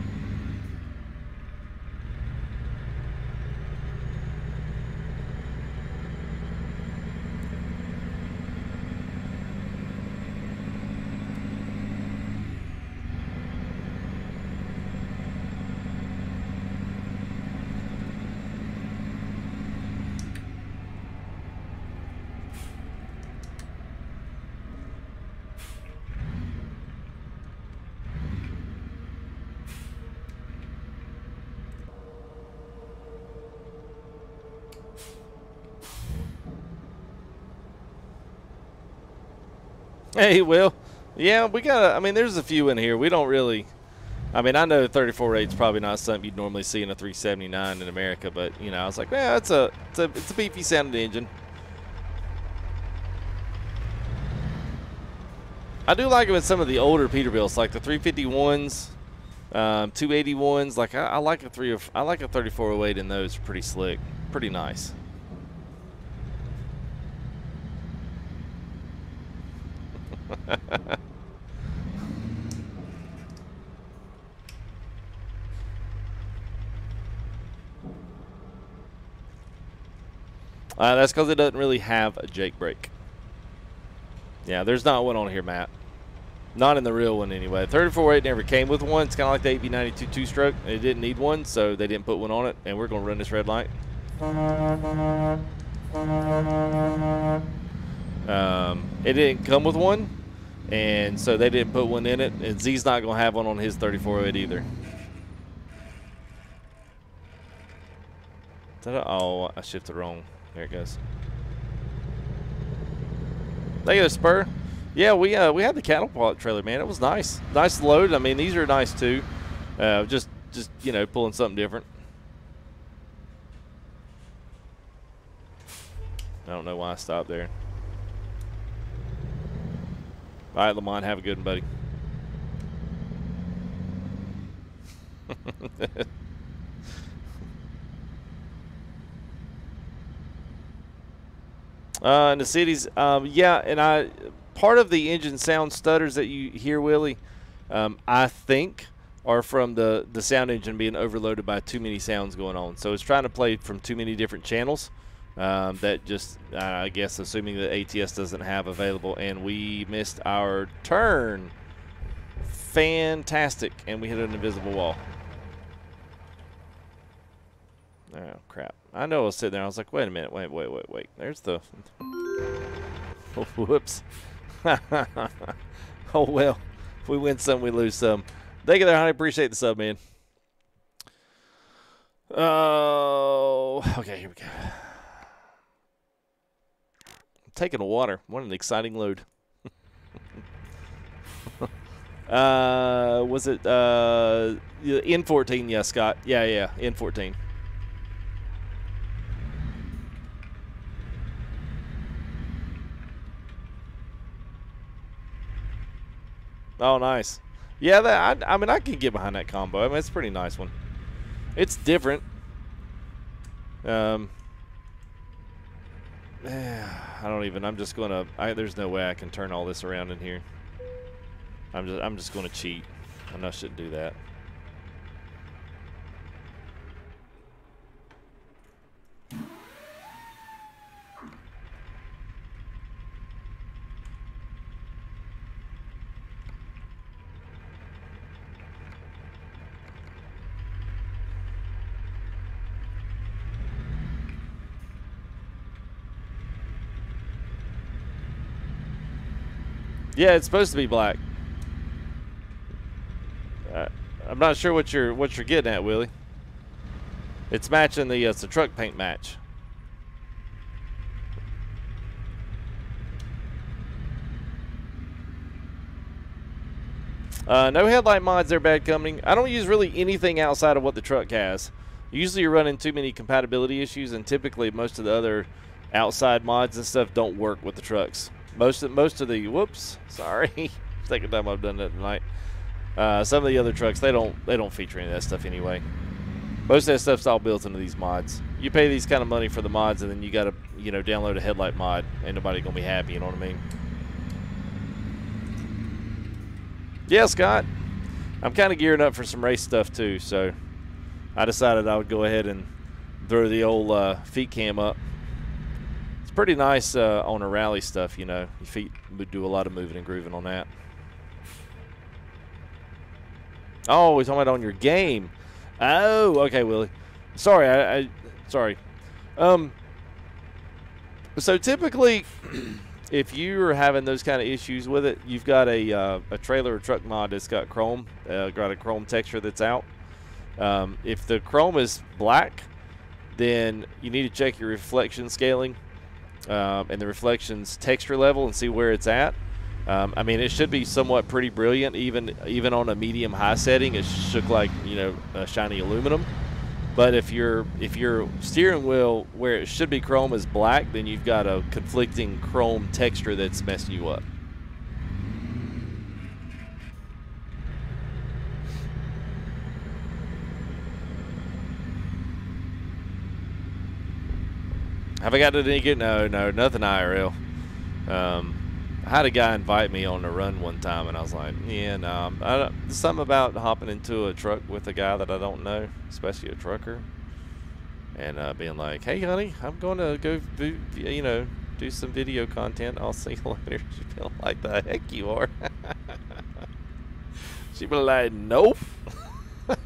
A: Hey, Will. Yeah, we got. I mean, there's a few in here. We don't really. I mean, I know 34 is probably not something you'd normally see in a 379 in America, but you know, I was like, yeah, it's a it's a it's a beefy sounding engine. I do like them in some of the older Peterbilts, like the 351s, um, 281s. Like I, I like a three I like a 3408 in those. Pretty slick, pretty nice. Uh, that's because it doesn't really have a Jake brake. Yeah, there's not one on here, Matt. Not in the real one, anyway. 34.8 never came with one. It's kind of like the 8V92 two-stroke. It didn't need one, so they didn't put one on it, and we're going to run this red light. Um, it didn't come with one, and so they didn't put one in it. And Z's not going to have one on his 34.8 either. Oh, I shifted wrong. There it goes. Thank you, Spur. Yeah, we uh, we had the cattle pot trailer, man. It was nice, nice load. I mean, these are nice too. Uh, just just you know, pulling something different. I don't know why I stopped there. All right, Lamont, have a good one, buddy. uh, in the cities, um, yeah, and I part of the engine sound stutters that you hear, Willie, um, I think are from the the sound engine being overloaded by too many sounds going on. So it's trying to play from too many different channels um, that just, uh, I guess, assuming that ATS doesn't have available, and we missed our turn. Fantastic, and we hit an invisible wall. Oh, crap. I know I was sitting there. I was like, wait a minute. Wait, wait, wait, wait. There's the... Oh, whoops. oh, well. If we win some, we lose some. Thank you there, honey. Appreciate the sub, man. Oh, okay, here we go taking a water. What an exciting load. uh, was it uh, N14? Yeah, Scott. Yeah, yeah, N14. Oh, nice. Yeah, that I, I mean, I can get behind that combo. I mean, it's a pretty nice one. It's different. Um, I don't even. I'm just gonna. There's no way I can turn all this around in here. I'm just. I'm just gonna cheat. I know I shouldn't do that. Yeah, it's supposed to be black. Uh, I'm not sure what you're what you're getting at, Willie. It's matching the uh, it's a truck paint match. Uh, no headlight mods there, Bad Company. I don't use really anything outside of what the truck has. Usually you're running too many compatibility issues, and typically most of the other outside mods and stuff don't work with the trucks. Most of most of the whoops, sorry, second time I've done that tonight. Uh, some of the other trucks they don't they don't feature any of that stuff anyway. Most of that stuff's all built into these mods. You pay these kind of money for the mods, and then you got to you know download a headlight mod. Ain't nobody gonna be happy. You know what I mean? Yeah, Scott. I'm kind of gearing up for some race stuff too, so I decided I would go ahead and throw the old uh, feet cam up pretty nice uh, on a rally stuff, you know. Your feet would do a lot of moving and grooving on that. Oh, we're talking about on your game. Oh, okay, Willie. Sorry, I, I sorry. Um, so typically, if you're having those kind of issues with it, you've got a uh, a trailer or truck mod that's got chrome, uh, got a chrome texture that's out. Um, if the chrome is black, then you need to check your reflection scaling um, and the reflections texture level and see where it's at. Um, I mean, it should be somewhat pretty brilliant, even even on a medium high setting. It should look like you know a shiny aluminum. But if your if your steering wheel where it should be chrome is black, then you've got a conflicting chrome texture that's messing you up. Have I got to get? No, no, nothing IRL. Um, I had a guy invite me on a run one time, and I was like, yeah, no. I something about hopping into a truck with a guy that I don't know, especially a trucker, and uh, being like, hey, honey, I'm going to go, you know, do some video content. I'll see you later. She feel like the heck you are. she be like, nope.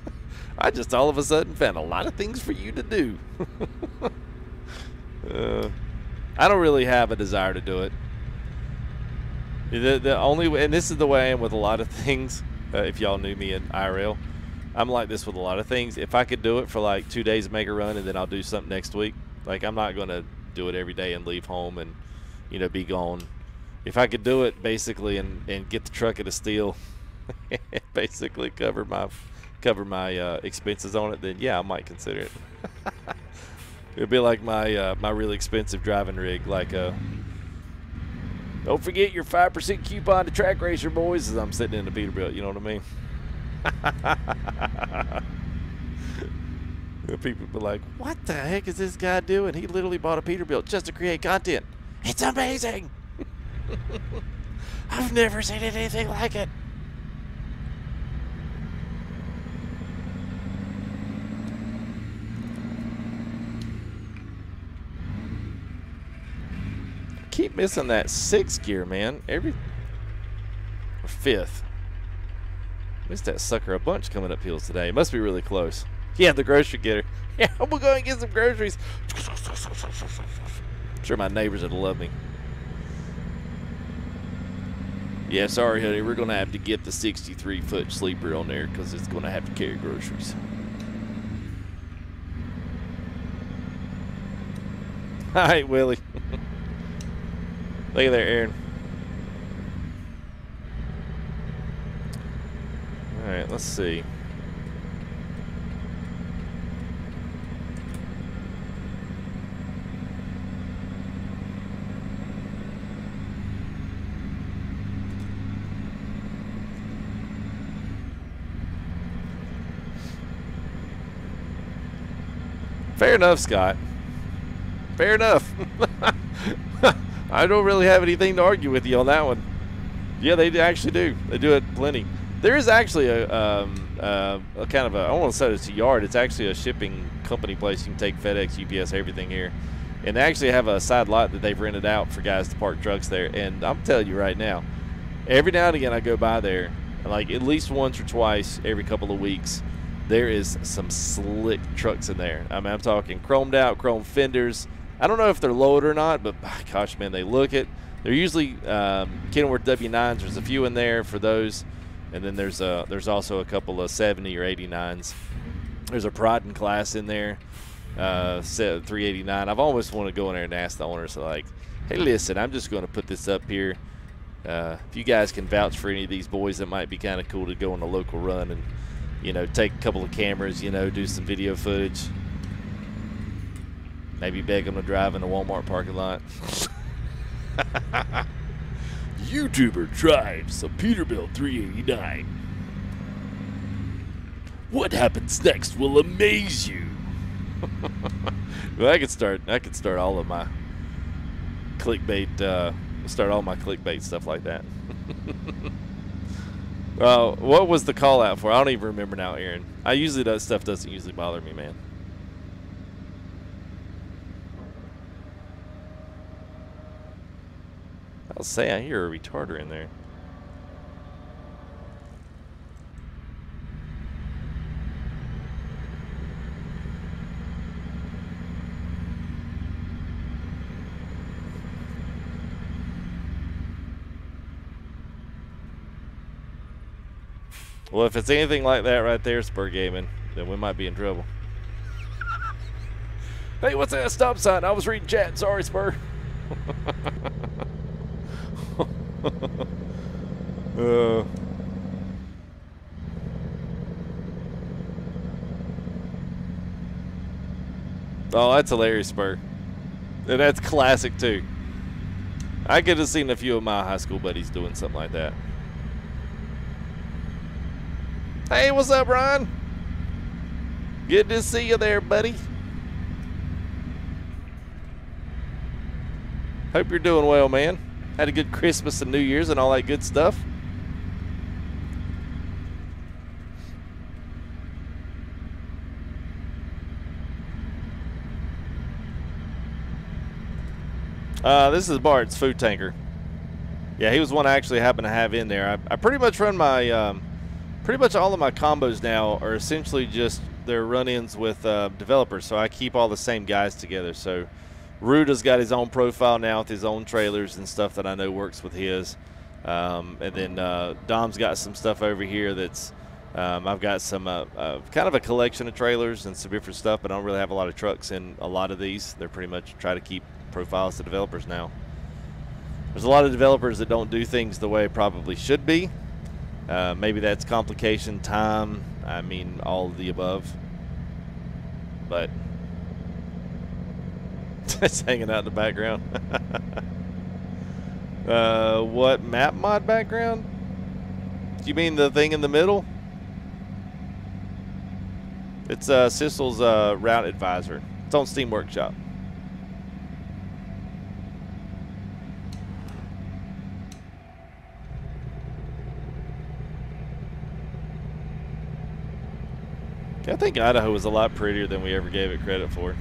A: I just all of a sudden found a lot of things for you to do. Uh, I don't really have a desire to do it. The, the only way, and this is the way I am with a lot of things. Uh, if y'all knew me in IRL, I'm like this with a lot of things. If I could do it for like two days, make a run, and then I'll do something next week. Like I'm not gonna do it every day and leave home and you know be gone. If I could do it basically and, and get the truck at a steal, basically cover my cover my uh, expenses on it, then yeah, I might consider it. It'd be like my uh, my really expensive driving rig, like. Uh, don't forget your five percent coupon to Trak Racer, boys. As I'm sitting in the Peterbilt, you know what I mean. People be like, "What the heck is this guy doing? He literally bought a Peterbilt just to create content. It's amazing. I've never seen anything like it." Keep missing that sixth gear, man. Every fifth. Missed that sucker a bunch coming up hills today. It must be really close. Yeah, the grocery getter. Yeah, I'm gonna go and get some groceries. I'm sure my neighbors would love me. Yeah, sorry, honey. We're gonna have to get the 63 foot sleeper on there because it's gonna have to carry groceries. All right, Willie. Look at there, Aaron. Alright, let's see. Fair enough, Scott. Fair enough. I don't really have anything to argue with you on that one. Yeah, they actually do. They do it plenty. There is actually a, um, uh, a kind of a, I want to say it's a yard. It's actually a shipping company place. You can take FedEx, UPS, everything here. And they actually have a side lot that they've rented out for guys to park trucks there. And I'm telling you right now, every now and again I go by there, like at least once or twice every couple of weeks, there is some slick trucks in there. I mean, I'm talking chromed out, chrome fenders. I don't know if they're loaded or not, but by gosh, man, they look it. They're usually um, Kenworth W9s. There's a few in there for those, and then there's a there's also a couple of 70 or 89s. There's a Proton class in there, uh, 389. I've always wanted to go in there and ask the owners like, hey, listen, I'm just going to put this up here. Uh, if you guys can vouch for any of these boys, that might be kind of cool to go on a local run and you know, take a couple of cameras, you know, do some video footage. Maybe beg them to drive in the Walmart parking lot.
B: YouTuber drives a Peterbilt 389. What happens next will amaze you.
A: well, I could start. I could start all of my clickbait. Uh, start all my clickbait stuff like that. Uh, what was the call out for? I don't even remember now, Aaron. I usually that stuff doesn't usually bother me, man. I'll say I hear a retarder in there. Well, if it's anything like that right there, Spur Gaming, then we might be in trouble. hey, what's that stop sign? I was reading chat. Sorry, Spur. uh. Oh, that's hilarious, Spur. And that's classic, too. I could have seen a few of my high school buddies doing something like that. Hey, what's up, Ron? Good to see you there, buddy. Hope you're doing well, man. Had a good Christmas and New Year's and all that good stuff. Uh, this is Bart's food tanker. Yeah, he was one I actually happened to have in there. I, I pretty much run my um, pretty much all of my combos now are essentially just their run-ins with uh, developers. So I keep all the same guys together. So Ruda's got his own profile now with his own trailers and stuff that I know works with his. Um, and then uh, Dom's got some stuff over here that's um, I've got some uh, uh, kind of a collection of trailers and some different stuff, but I don't really have a lot of trucks in a lot of these. They're pretty much try to keep profiles to developers now. There's a lot of developers that don't do things the way probably should be. Uh, maybe that's complication, time. I mean, all of the above. But it's hanging out in the background. uh, what map mod background? Do you mean the thing in the middle? It's uh, Sissel's uh, route advisor. It's on Steam Workshop. I think Idaho was a lot prettier than we ever gave it credit for.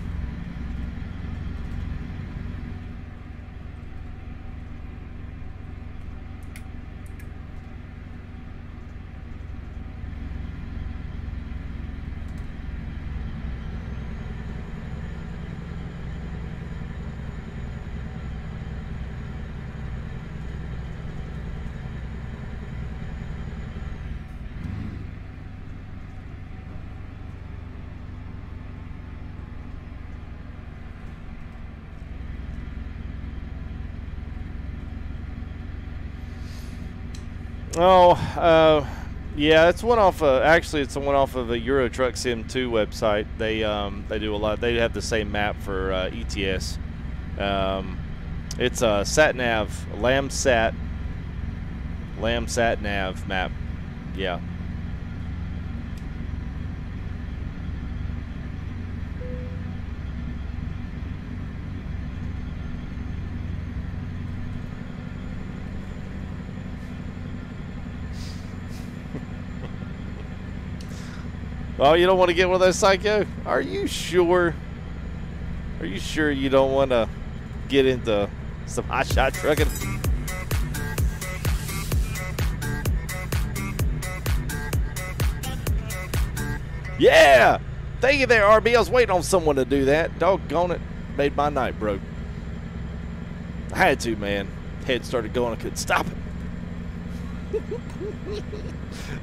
A: Oh, uh, yeah, it's one off. Of, actually, it's one off of a Euro Truck Sim 2 website. They um, they do a lot. They have the same map for uh, ETS. Um, it's a sat nav, Lam Sat, Lam Sat Nav map. Yeah. Oh, you don't want to get one of those psycho? Are you sure? Are you sure you don't want to get into some hot shot trucking? Yeah! Thank you there, RB. I was waiting on someone to do that. Doggone it. Made my night, bro. I had to, man. Head started going. I couldn't stop it.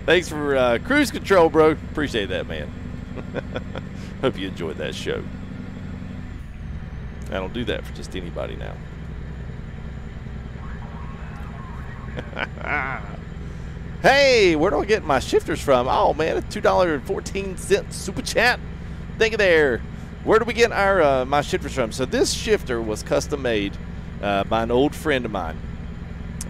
A: Thanks for uh, cruise control, bro. Appreciate that, man. Hope you enjoyed that show. I don't do that for just anybody now. hey, where do I get my shifters from? Oh, man, a $2.14 super chat. Thank you there. Where do we get our uh, my shifters from? So this shifter was custom made uh, by an old friend of mine.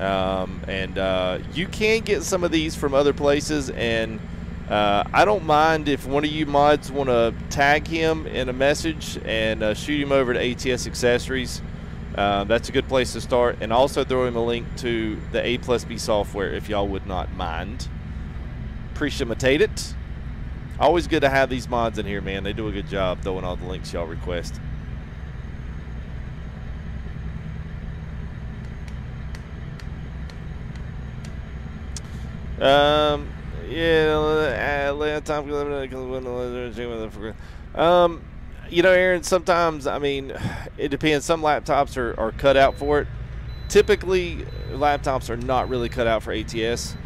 A: Um, and uh, you can get some of these from other places. And uh, I don't mind if one of you mods want to tag him in a message and uh, shoot him over to ATS Accessories. Uh, that's a good place to start. And also throw him a link to the A plus B software if y'all would not mind. Appreciate it. Always good to have these mods in here, man. They do a good job throwing all the links y'all request. Um, yeah, time. Um, you know, Aaron. Sometimes, I mean, it depends. Some laptops are, are cut out for it. Typically, laptops are not really cut out for ATS.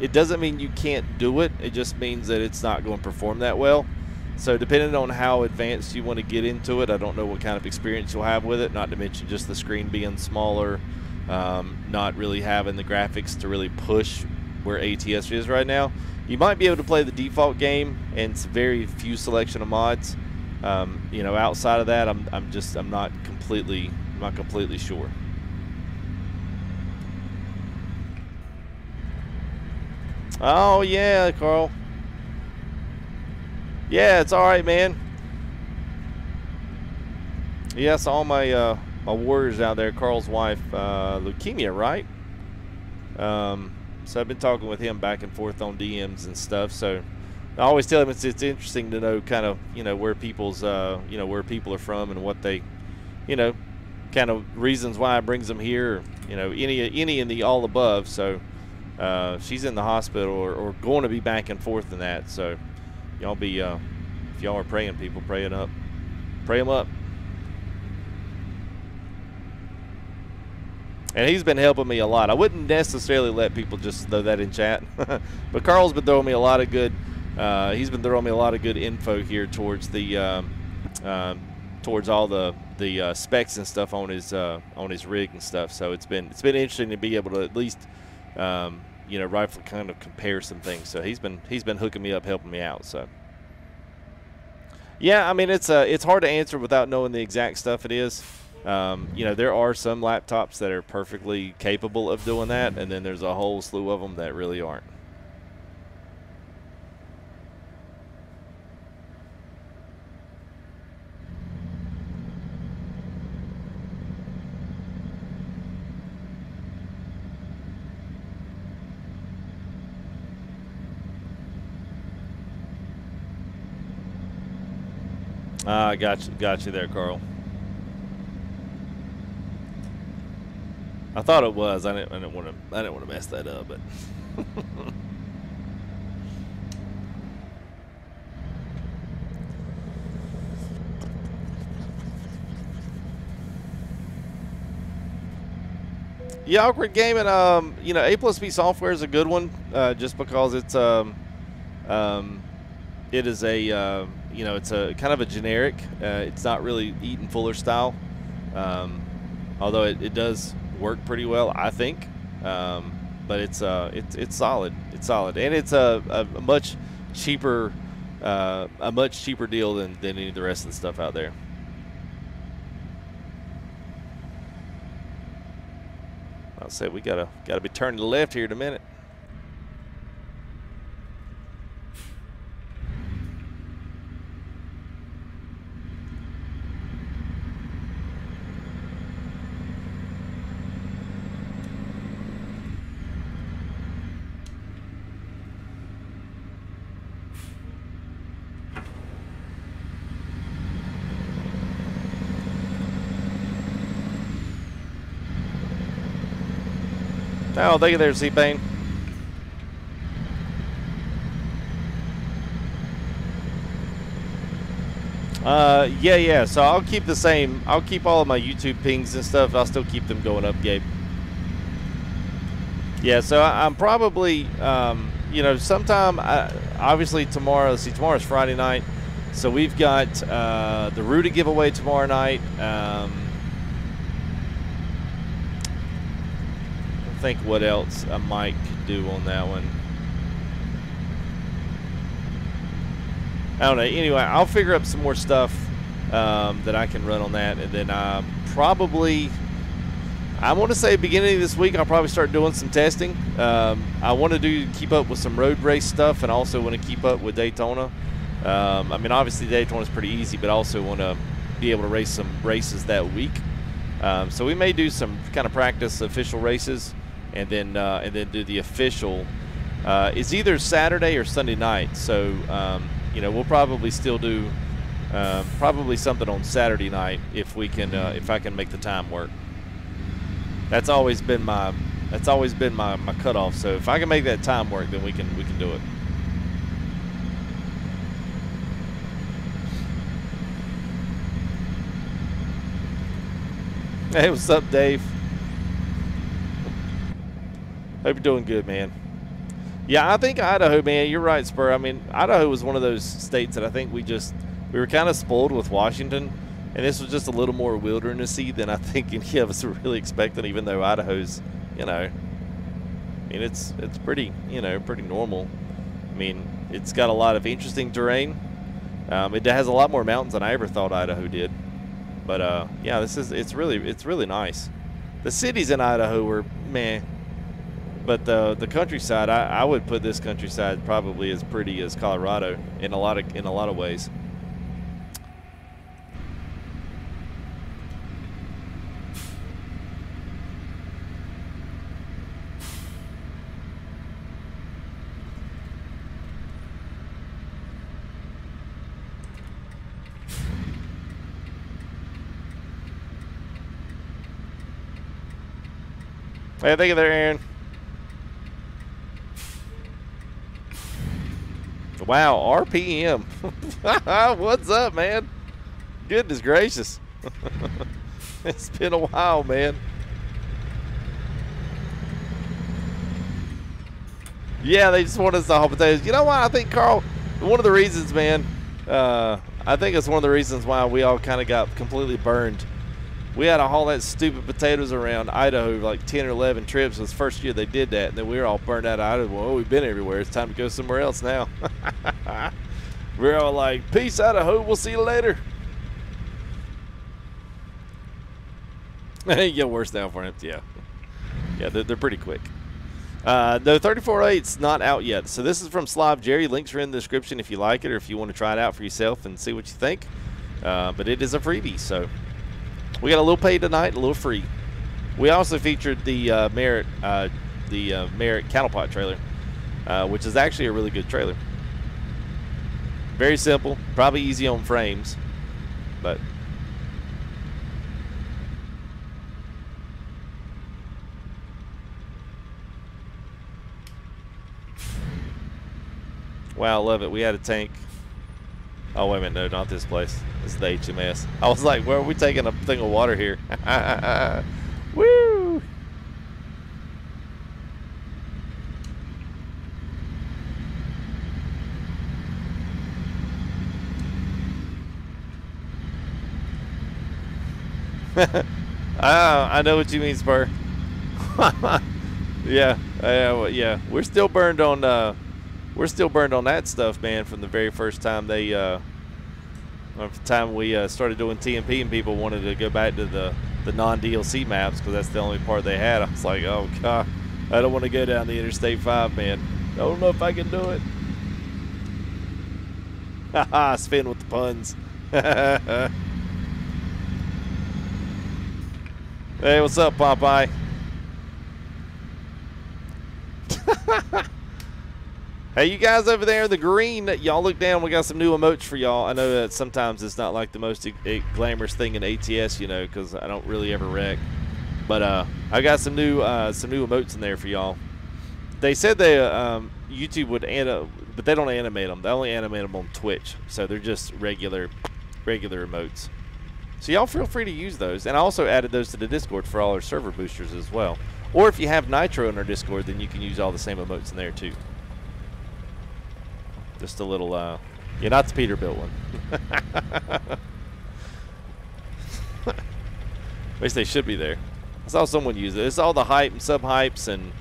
A: It doesn't mean you can't do it. It just means that it's not going to perform that well. So depending on how advanced you want to get into it, I don't know what kind of experience you'll have with it. Not to mention just the screen being smaller, um, not really having the graphics to really push where ATS is right now. You might be able to play the default game and it's very few selection of mods. Um, you know, outside of that, I'm, I'm just I'm not completely I'm not completely sure. Oh yeah, Carl. Yeah, it's all right, man. Yes, all my uh, my warriors out there. Carl's wife, uh, leukemia, right? Um, so I've been talking with him back and forth on DMs and stuff. So I always tell him it's it's interesting to know kind of you know where people's uh, you know where people are from and what they, you know, kind of reasons why it brings them here. You know, any any in the all above. So. Uh, she's in the hospital or, or, going to be back and forth in that. So y'all be, uh, if y'all are praying, people praying up, pray them up. And he's been helping me a lot. I wouldn't necessarily let people just throw that in chat, but Carl's been throwing me a lot of good. Uh, he's been throwing me a lot of good info here towards the, um, um towards all the the uh, specs and stuff on his uh, on his rig and stuff. So it's been it's been interesting to be able to at least um, you know, rifle kind of compare some things. So he's been he's been hooking me up, helping me out. So yeah, I mean it's uh, it's hard to answer without knowing the exact stuff it is. Um, you know, there are some laptops that are perfectly capable of doing that, and then there's a whole slew of them that really aren't. Ah, uh, got you, got you there, Carl. I thought it was. I didn't. I didn't want to. I didn't want to mess that up, but. yeah, awkward game, and um, you know, A plus B software is a good one, uh, just because it's um, um, it is a. Uh, you know, it's a kind of a generic. Uh, it's not really Eaton Fuller style, um, although it, it, does work pretty well, I think. Um, but it's uh, it's it's solid. It's solid, and it's a, a much cheaper uh, a much cheaper deal than, than any of the rest of the stuff out there. I'll say we gotta gotta be turning to the left here in a minute. Oh, thank you there, C-Pain. Uh, yeah, yeah. So I'll keep the same. I'll keep all of my YouTube pings and stuff. I'll still keep them going up, Gabe. Yeah. So I, am probably, um, you know, sometime. I, obviously tomorrow. Let's see. Tomorrow's Friday night, so we've got uh, the Ruda giveaway tomorrow night. Um, I think what else I might do on that one. I don't know. Anyway, I'll figure up some more stuff um, that I can run on that, and then I probably I want to say beginning of this week I'll probably start doing some testing. Um, I want to do keep up with some road race stuff, and also want to keep up with Daytona. Um, I mean, obviously Daytona is pretty easy, but I also want to be able to race some races that week. Um, so we may do some kind of practice official races, and then uh, and then do the official. Uh, it's either Saturday or Sunday night. So um, you know, we'll probably still do uh, probably something on Saturday night if we can, uh, if I can make the time work. That's always been my, that's always been my, my cutoff. So if I can make that time work, then we can, we can do it. Hey, what's up, Dave? Hope you're doing good, man. Yeah, I think Idaho, man, you're right, Spur. I mean, Idaho was one of those states that I think we just we were kind of spoiled with Washington, and this was just a little more wildernessy than I think any of us were really expecting. Even though Idaho's, you know, I mean, it's it's pretty, you know, pretty normal. I mean, it's got a lot of interesting terrain. Um, it has a lot more mountains than I ever thought Idaho did. But uh, yeah, this is it's really it's really nice. The cities in Idaho were man but the the countryside, I, I would put this countryside probably as pretty as Colorado in a lot of in a lot of ways. Hey, thank you there, Aaron. Wow, RPM. What's up, man? Goodness gracious. it's been a while, man. Yeah, they just want us to haul potatoes. You know what? I think, Carl, one of the reasons, man, uh, I think it's one of the reasons why we all kind of got completely burned we had to haul that stupid potatoes around Idaho like 10 or 11 trips. It was the first year they did that, and then we were all burned out of Idaho. Well, we've been everywhere. It's time to go somewhere else now. we are all like, peace, Idaho. We'll see you later. you get worse now for him. Yeah. Yeah, they're, they're pretty quick. Uh, no, 34.8's not out yet. So this is from Slav Jerry. Links are in the description if you like it or if you want to try it out for yourself and see what you think. Uh, but it is a freebie, so we got a little pay tonight, a little free. We also featured the uh, Merritt, uh, the uh, Merritt cattle pot trailer, uh, which is actually a really good trailer. Very simple, probably easy on frames, but Wow, love it. We had a tank Oh, wait a minute. No, not this place. This is the HMS. I was like, where are we taking a thing of water here? Woo! Ah, I know what you mean, Spur. yeah, uh, yeah. We're still burned on uh, we're still burned on that stuff, man, from the very first time they, uh, the time we uh, started doing TMP and people wanted to go back to the, the non-DLC maps because that's the only part they had. I was like, oh, God, I don't want to go down the Interstate 5, man. I don't know if I can do it. Haha, spin with the puns. hey, what's up, Popeye? Hey, you guys over there in the green, y'all look down. We got some new emotes for y'all. I know that sometimes it's not like the most glamorous thing in ATS, you know, because I don't really ever wreck. But uh, I got some new uh, some new emotes in there for y'all. They said they uh, um, YouTube would anim- but they don't animate them. They only animate them on Twitch, so they're just regular regular emotes. So y'all feel free to use those, and I also added those to the Discord for all our server boosters as well. Or if you have Nitro in our Discord, then you can use all the same emotes in there too. Just a little, uh, yeah, not the Peterbilt one. At least they should be there. I saw someone use it. It's all the hype and sub hypes and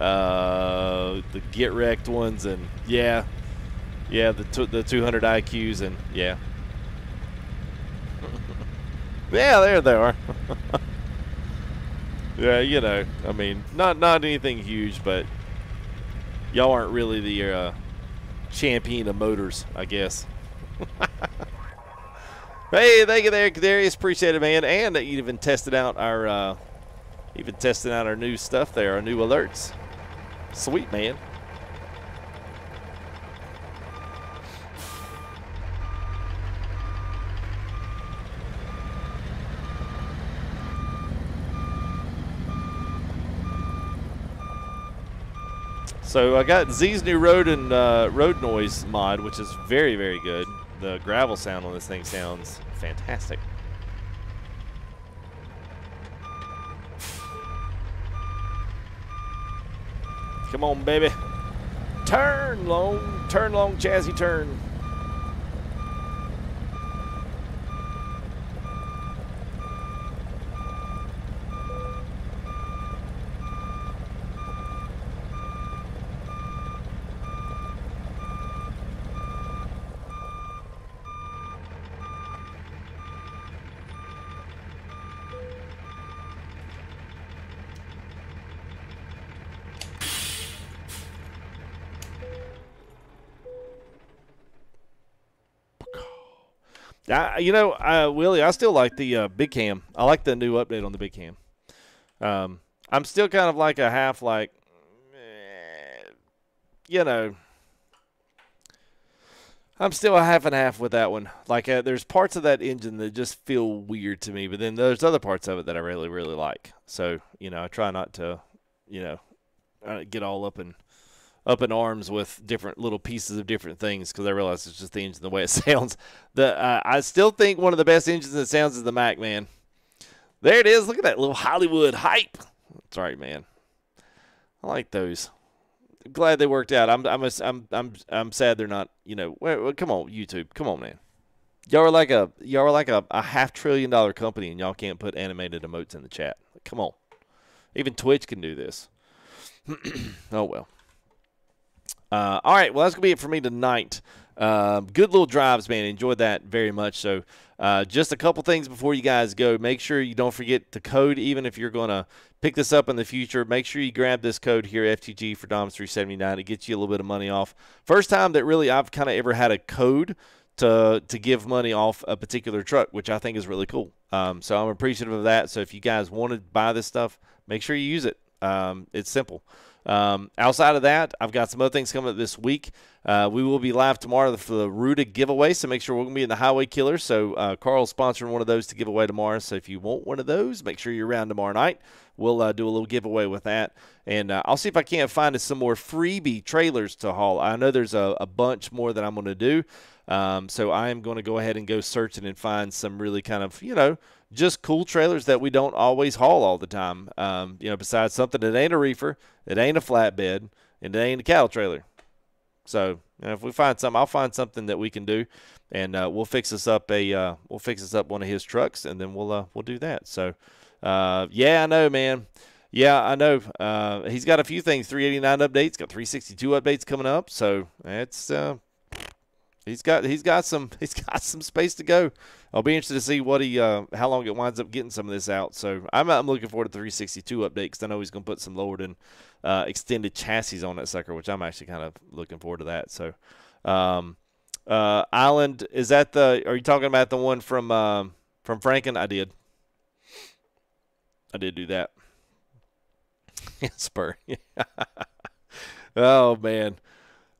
A: uh, the get wrecked ones and yeah, yeah, the the 200 IQs and yeah, yeah, there they are. yeah, you know, I mean, not not anything huge, but y'all aren't really the uh, champion of motors, I guess. hey, thank you there, Darius. Appreciate it, man. And you even tested out our, uh, even testing out our new stuff there, our new alerts. Sweet, man. So I got Z's new road and uh, road noise mod, which is very, very good. The gravel sound on this thing sounds fantastic. Come on, baby. Turn long, turn long, jazzy turn. I, you know, uh, Willie, I still like the uh, big cam. I like the new update on the big cam. Um, I'm still kind of like a half, like, eh, you know, I'm still a half and half with that one. Like, uh, there's parts of that engine that just feel weird to me, but then there's other parts of it that I really, really like. So, you know, I try not to, you know, uh, get all up and up in arms with different little pieces of different things because I realize it's just the engine the way it sounds. The uh, I still think one of the best engines that sounds is the Mac man. There it is. Look at that little Hollywood hype. That's right, man. I like those. I'm glad they worked out. I'm I'm a, I'm I'm I'm sad they're not. You know, come on YouTube, come on, man. Y'all are like a y'all are like a, a half trillion dollar company and y'all can't put animated emotes in the chat. Come on. Even Twitch can do this. oh well. Uh, all right, well, that's going to be it for me tonight. Uh, good little drives, man. Enjoyed that very much. So, uh, just a couple things before you guys go. Make sure you don't forget the code, even if you're going to pick this up in the future. Make sure you grab this code here, FTG for Dom's 379. It gets you a little bit of money off. First time that really I've kind of ever had a code to to give money off a particular truck, which I think is really cool. Um, so I'm appreciative of that. So if you guys want to buy this stuff, make sure you use it. Um, it's simple. Um, outside of that, I've got some other things coming up this week. Uh, we will be live tomorrow for the Ruda giveaway, so make sure we're going to be in the Highway Killer. So uh, Carl's sponsoring one of those to give away tomorrow. So if you want one of those, make sure you're around tomorrow night. We'll uh, do a little giveaway with that, and uh, I'll see if I can't find some more freebie trailers to haul. I know there's a, a bunch more that I'm going to do. Um, so I am going to go ahead and go searching and find some really kind of, you know, just cool trailers that we don't always haul all the time. Um, you know, besides something that ain't a reefer, it ain't a flatbed, and it ain't a cattle trailer. So you know, if we find something, I'll find something that we can do, and uh, we'll fix us up a uh, we'll fix us up one of his trucks, and then we'll uh, we'll do that. So uh, yeah, I know, man. Yeah, I know. Uh, he's got a few things. 389 updates, got 362 updates coming up. So it's uh, he's got he's got some he's got some space to go. I'll be interested to see what he uh, how long it winds up getting some of this out. So I'm I'm looking forward to the 362 update because I know he's going to put some lowered and uh, extended chassis on that sucker, which I'm actually kind of looking forward to that. So. Um, uh, Island is that the? Are you talking about the one from um, from Franken? I did. I did do that. Spur. oh man,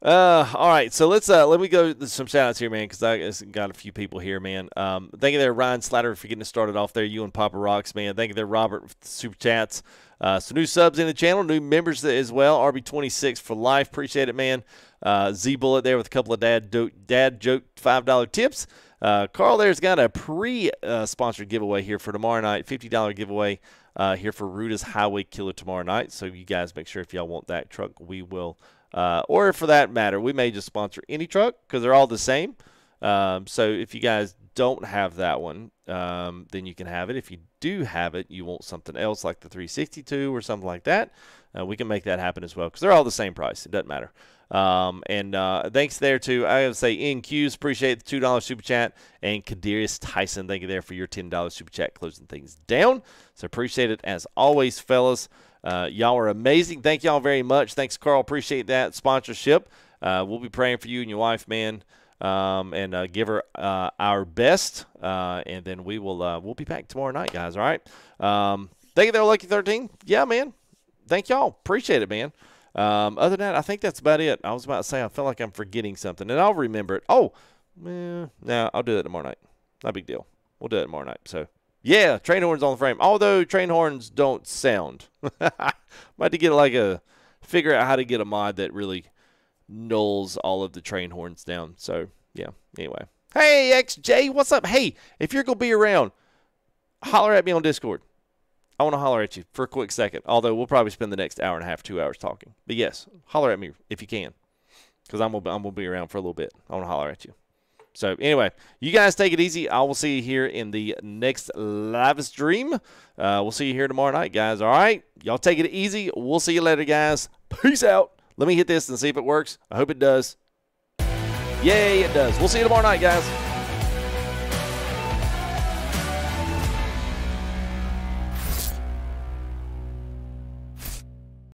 A: Uh, all right, so let's uh let me go some shout outs here, man, because I got a few people here, man. Um, thank you there, Ryan Slatter, for getting us started off there. You and Papa Rocks, man. Thank you there, Robert, super chats. Uh, some new subs in the channel, new members as well. RB26 for life, appreciate it, man. Uh, Z Bullet there with a couple of dad do- dad joke five dollar tips. Uh, Carl there's got a pre-sponsored giveaway here for tomorrow night, fifty dollar giveaway uh, here for Ruda's Highway Killer tomorrow night. So you guys make sure if y'all want that truck, we will uh, or for that matter, we may just sponsor any truck because they're all the same. Um, so if you guys don't have that one, um, then you can have it. If you do have it, you want something else like the 362 or something like that, uh, we can make that happen as well because they're all the same price. It doesn't matter. Um, and uh, thanks there to I would say NQs appreciate the two dollar super chat and Kadarius Tyson thank you there for your ten dollars super chat closing things down. So appreciate it as always, fellas. Uh, y'all are amazing. Thank y'all very much. Thanks, Carl. Appreciate that sponsorship. Uh, we'll be praying for you and your wife, man, um, and uh, give her uh, our best. Uh, and then we will uh, we'll be back tomorrow night, guys. All right. Um, thank you, there, Lucky Thirteen. Yeah, man. Thank y'all. Appreciate it, man. Um, other than that, I think that's about it. I was about to say I feel like I'm forgetting something, and I'll remember it. Oh, eh, no, I'll do that tomorrow night. Not a big deal. We'll do it tomorrow night. So. Yeah, train horns on the frame. Although train horns don't sound. Might to get like a figure out how to get a mod that really nulls all of the train horns down. So yeah. Anyway. Hey XJ, what's up? Hey, if you're gonna be around, holler at me on Discord. I want to holler at you for a quick second. Although we'll probably spend the next hour and a half, two hours talking. But yes, holler at me if you can, because I'm gonna I'm gonna be around for a little bit. I want to holler at you. So anyway, you guys take it easy. I will see you here in the next live stream. Uh, we'll see you here tomorrow night, guys. All right, y'all take it easy. We'll see you later, guys. Peace out. Let me hit this and see if it works. I hope it does. Yay, it does. We'll see you tomorrow night, guys.